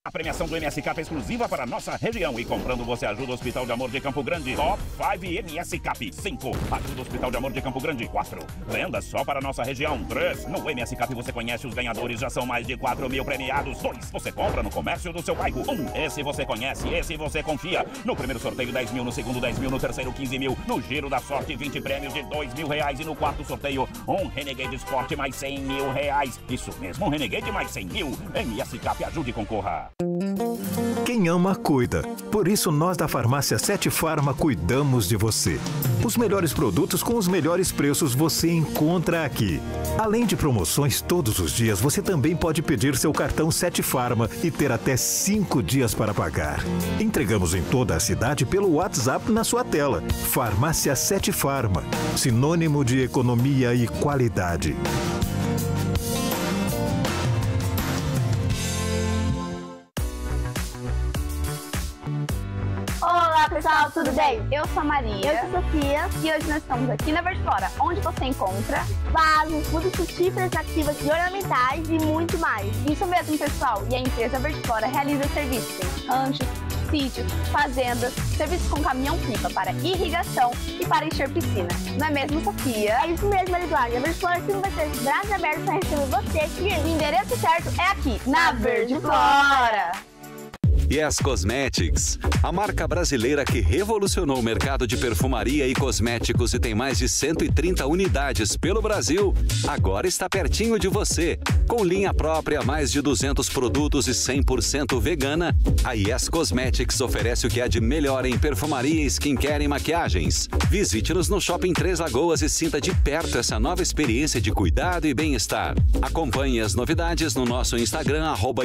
A premiação do MSCap é exclusiva para nossa região e comprando você ajuda o Hospital de Amor de Campo Grande. Top 5 MSCap 5. Ajuda o Hospital de Amor de Campo Grande 4. Venda só para nossa região 3. No MSCap você conhece os ganhadores, já são mais de 4 mil premiados. 2. Você compra no comércio do seu bairro. 1. Um, esse você conhece, esse você confia. No primeiro sorteio 10 mil, no segundo 10 mil, no terceiro 15 mil. No giro da sorte 20 prêmios de 2 mil reais. E no quarto sorteio um Renegade Sport mais 100 mil reais. Isso mesmo, um Renegade mais 100 mil. MSCap ajude e concorra. Quem ama, cuida. Por isso, nós da Farmácia 7 Farma cuidamos de você. Os melhores produtos com os melhores preços você encontra aqui. Além de promoções todos os dias, você também pode pedir seu cartão 7 Farma e ter até 5 dias para pagar. Entregamos em toda a cidade pelo WhatsApp na sua tela. Farmácia 7 Farma. Sinônimo de economia e qualidade. Pessoal, tudo bem? Eu sou a Maria. Eu sou a Sofia. E hoje nós estamos aqui na Verde Fora, onde você encontra vasos, mudas frutíferas, ativas e ornamentais e muito mais. Isso mesmo, pessoal. E a empresa Verde Fora realiza serviços em ranchos, sítios, fazendas, serviços com caminhão-pipa para irrigação e para encher piscina. Não é mesmo, Sofia? É isso mesmo, Eduardo. A Verde Flora sempre vai ter os braços abertos para receber você, cliente. O endereço certo é aqui, na Flora. Yes Cosmetics, a marca brasileira que revolucionou o mercado de perfumaria e cosméticos e tem mais de 130 unidades pelo Brasil, agora está pertinho de você. Com linha própria, mais de 200 produtos e 100% vegana, a Yes Cosmetics oferece o que há de melhor em perfumaria, skincare e maquiagens. Visite-nos no Shopping Três Lagoas e sinta de perto essa nova experiência de cuidado e bem-estar. Acompanhe as novidades no nosso Instagram, arroba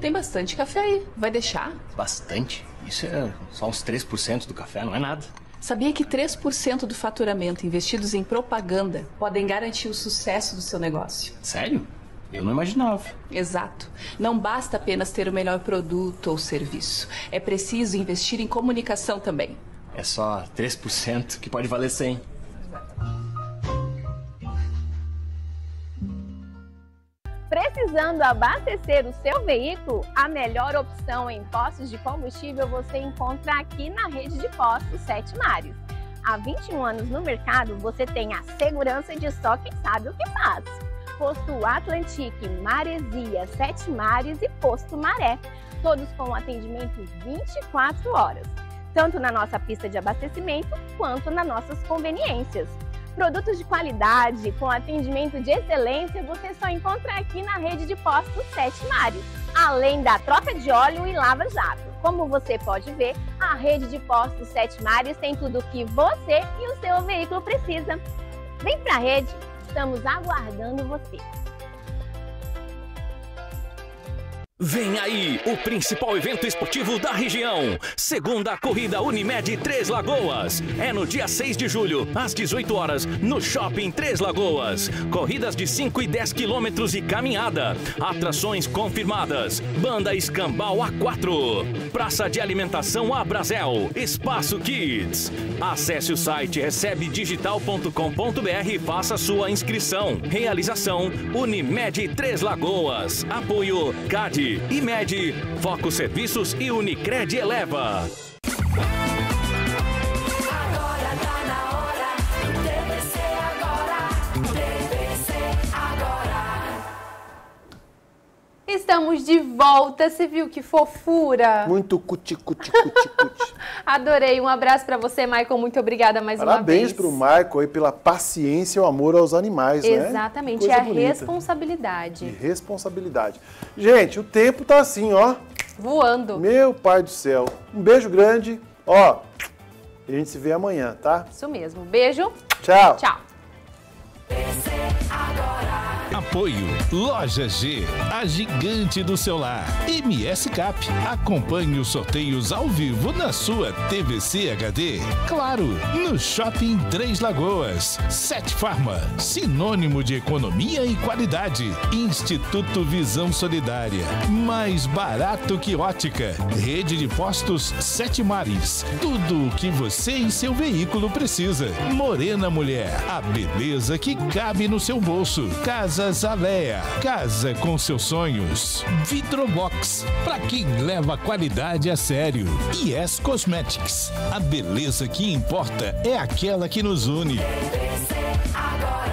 Tem bastante café aí. Vai deixar? Bastante? Isso é só uns 3% do café, não é nada. Sabia que 3% do faturamento investidos em propaganda podem garantir o sucesso do seu negócio? Sério? Eu não imaginava. Exato. Não basta apenas ter o melhor produto ou serviço. É preciso investir em comunicação também. É só 3% que pode valer 100. Precisando abastecer o seu veículo, a melhor opção em postos de combustível você encontra aqui na rede de postos Sete Mares. Há 21 anos no mercado, você tem a segurança de só quem sabe o que faz. Posto Atlantique, Maresia, Sete Mares e Posto Maré, todos com atendimento 24 horas, tanto na nossa pista de abastecimento quanto nas nossas conveniências. Produtos de qualidade, com atendimento de excelência, você só encontra aqui na rede de postos Sete Mares, além da troca de óleo e lava-jato. Como você pode ver, a rede de postos Sete Mares tem tudo o que você e o seu veículo precisa. Vem pra rede, estamos aguardando você. Vem aí o principal evento esportivo da região. Segunda Corrida Unimed Três Lagoas. É no dia 6 de julho, às 18 horas, no Shopping Três Lagoas. Corridas de 5 e 10 quilômetros e caminhada. Atrações confirmadas. Banda Escambau A4. Praça de Alimentação Abrazel. Espaço Kids. Acesse o site recebedigital.com.br e faça sua inscrição. Realização Unimed Três Lagoas. Apoio CAD. IMED, Foco Serviços e Unicred Eleva. Estamos de volta, você viu que fofura? Muito cuti, cuti, cuti, cuti. Adorei, um abraço pra você, Michael, muito obrigada mais uma Parabéns vez. pro Michael aí pela paciência e o amor aos animais, né? Exatamente, é a bonita. responsabilidade. E responsabilidade. Gente, o tempo tá assim, ó. Voando. Meu pai do céu. Um beijo grande. Ó, a gente se vê amanhã, tá? Isso mesmo. Beijo. Tchau. Tchau. Apoio Loja G, a gigante do celular. MS Cap. Acompanhe os sorteios ao vivo na sua TVC HD. Claro, no Shopping Três Lagoas. Sete Farma, sinônimo de economia e qualidade. Instituto Visão Solidária. Mais barato que ótica. Rede de postos Sete Mares. Tudo o que você e seu veículo precisa. Morena Mulher, a beleza que cabe no seu bolso. Casas casa com seus sonhos. Vitrobox, para quem leva a qualidade a sério. Yes Cosmetics, a beleza que importa é aquela que nos une. TVC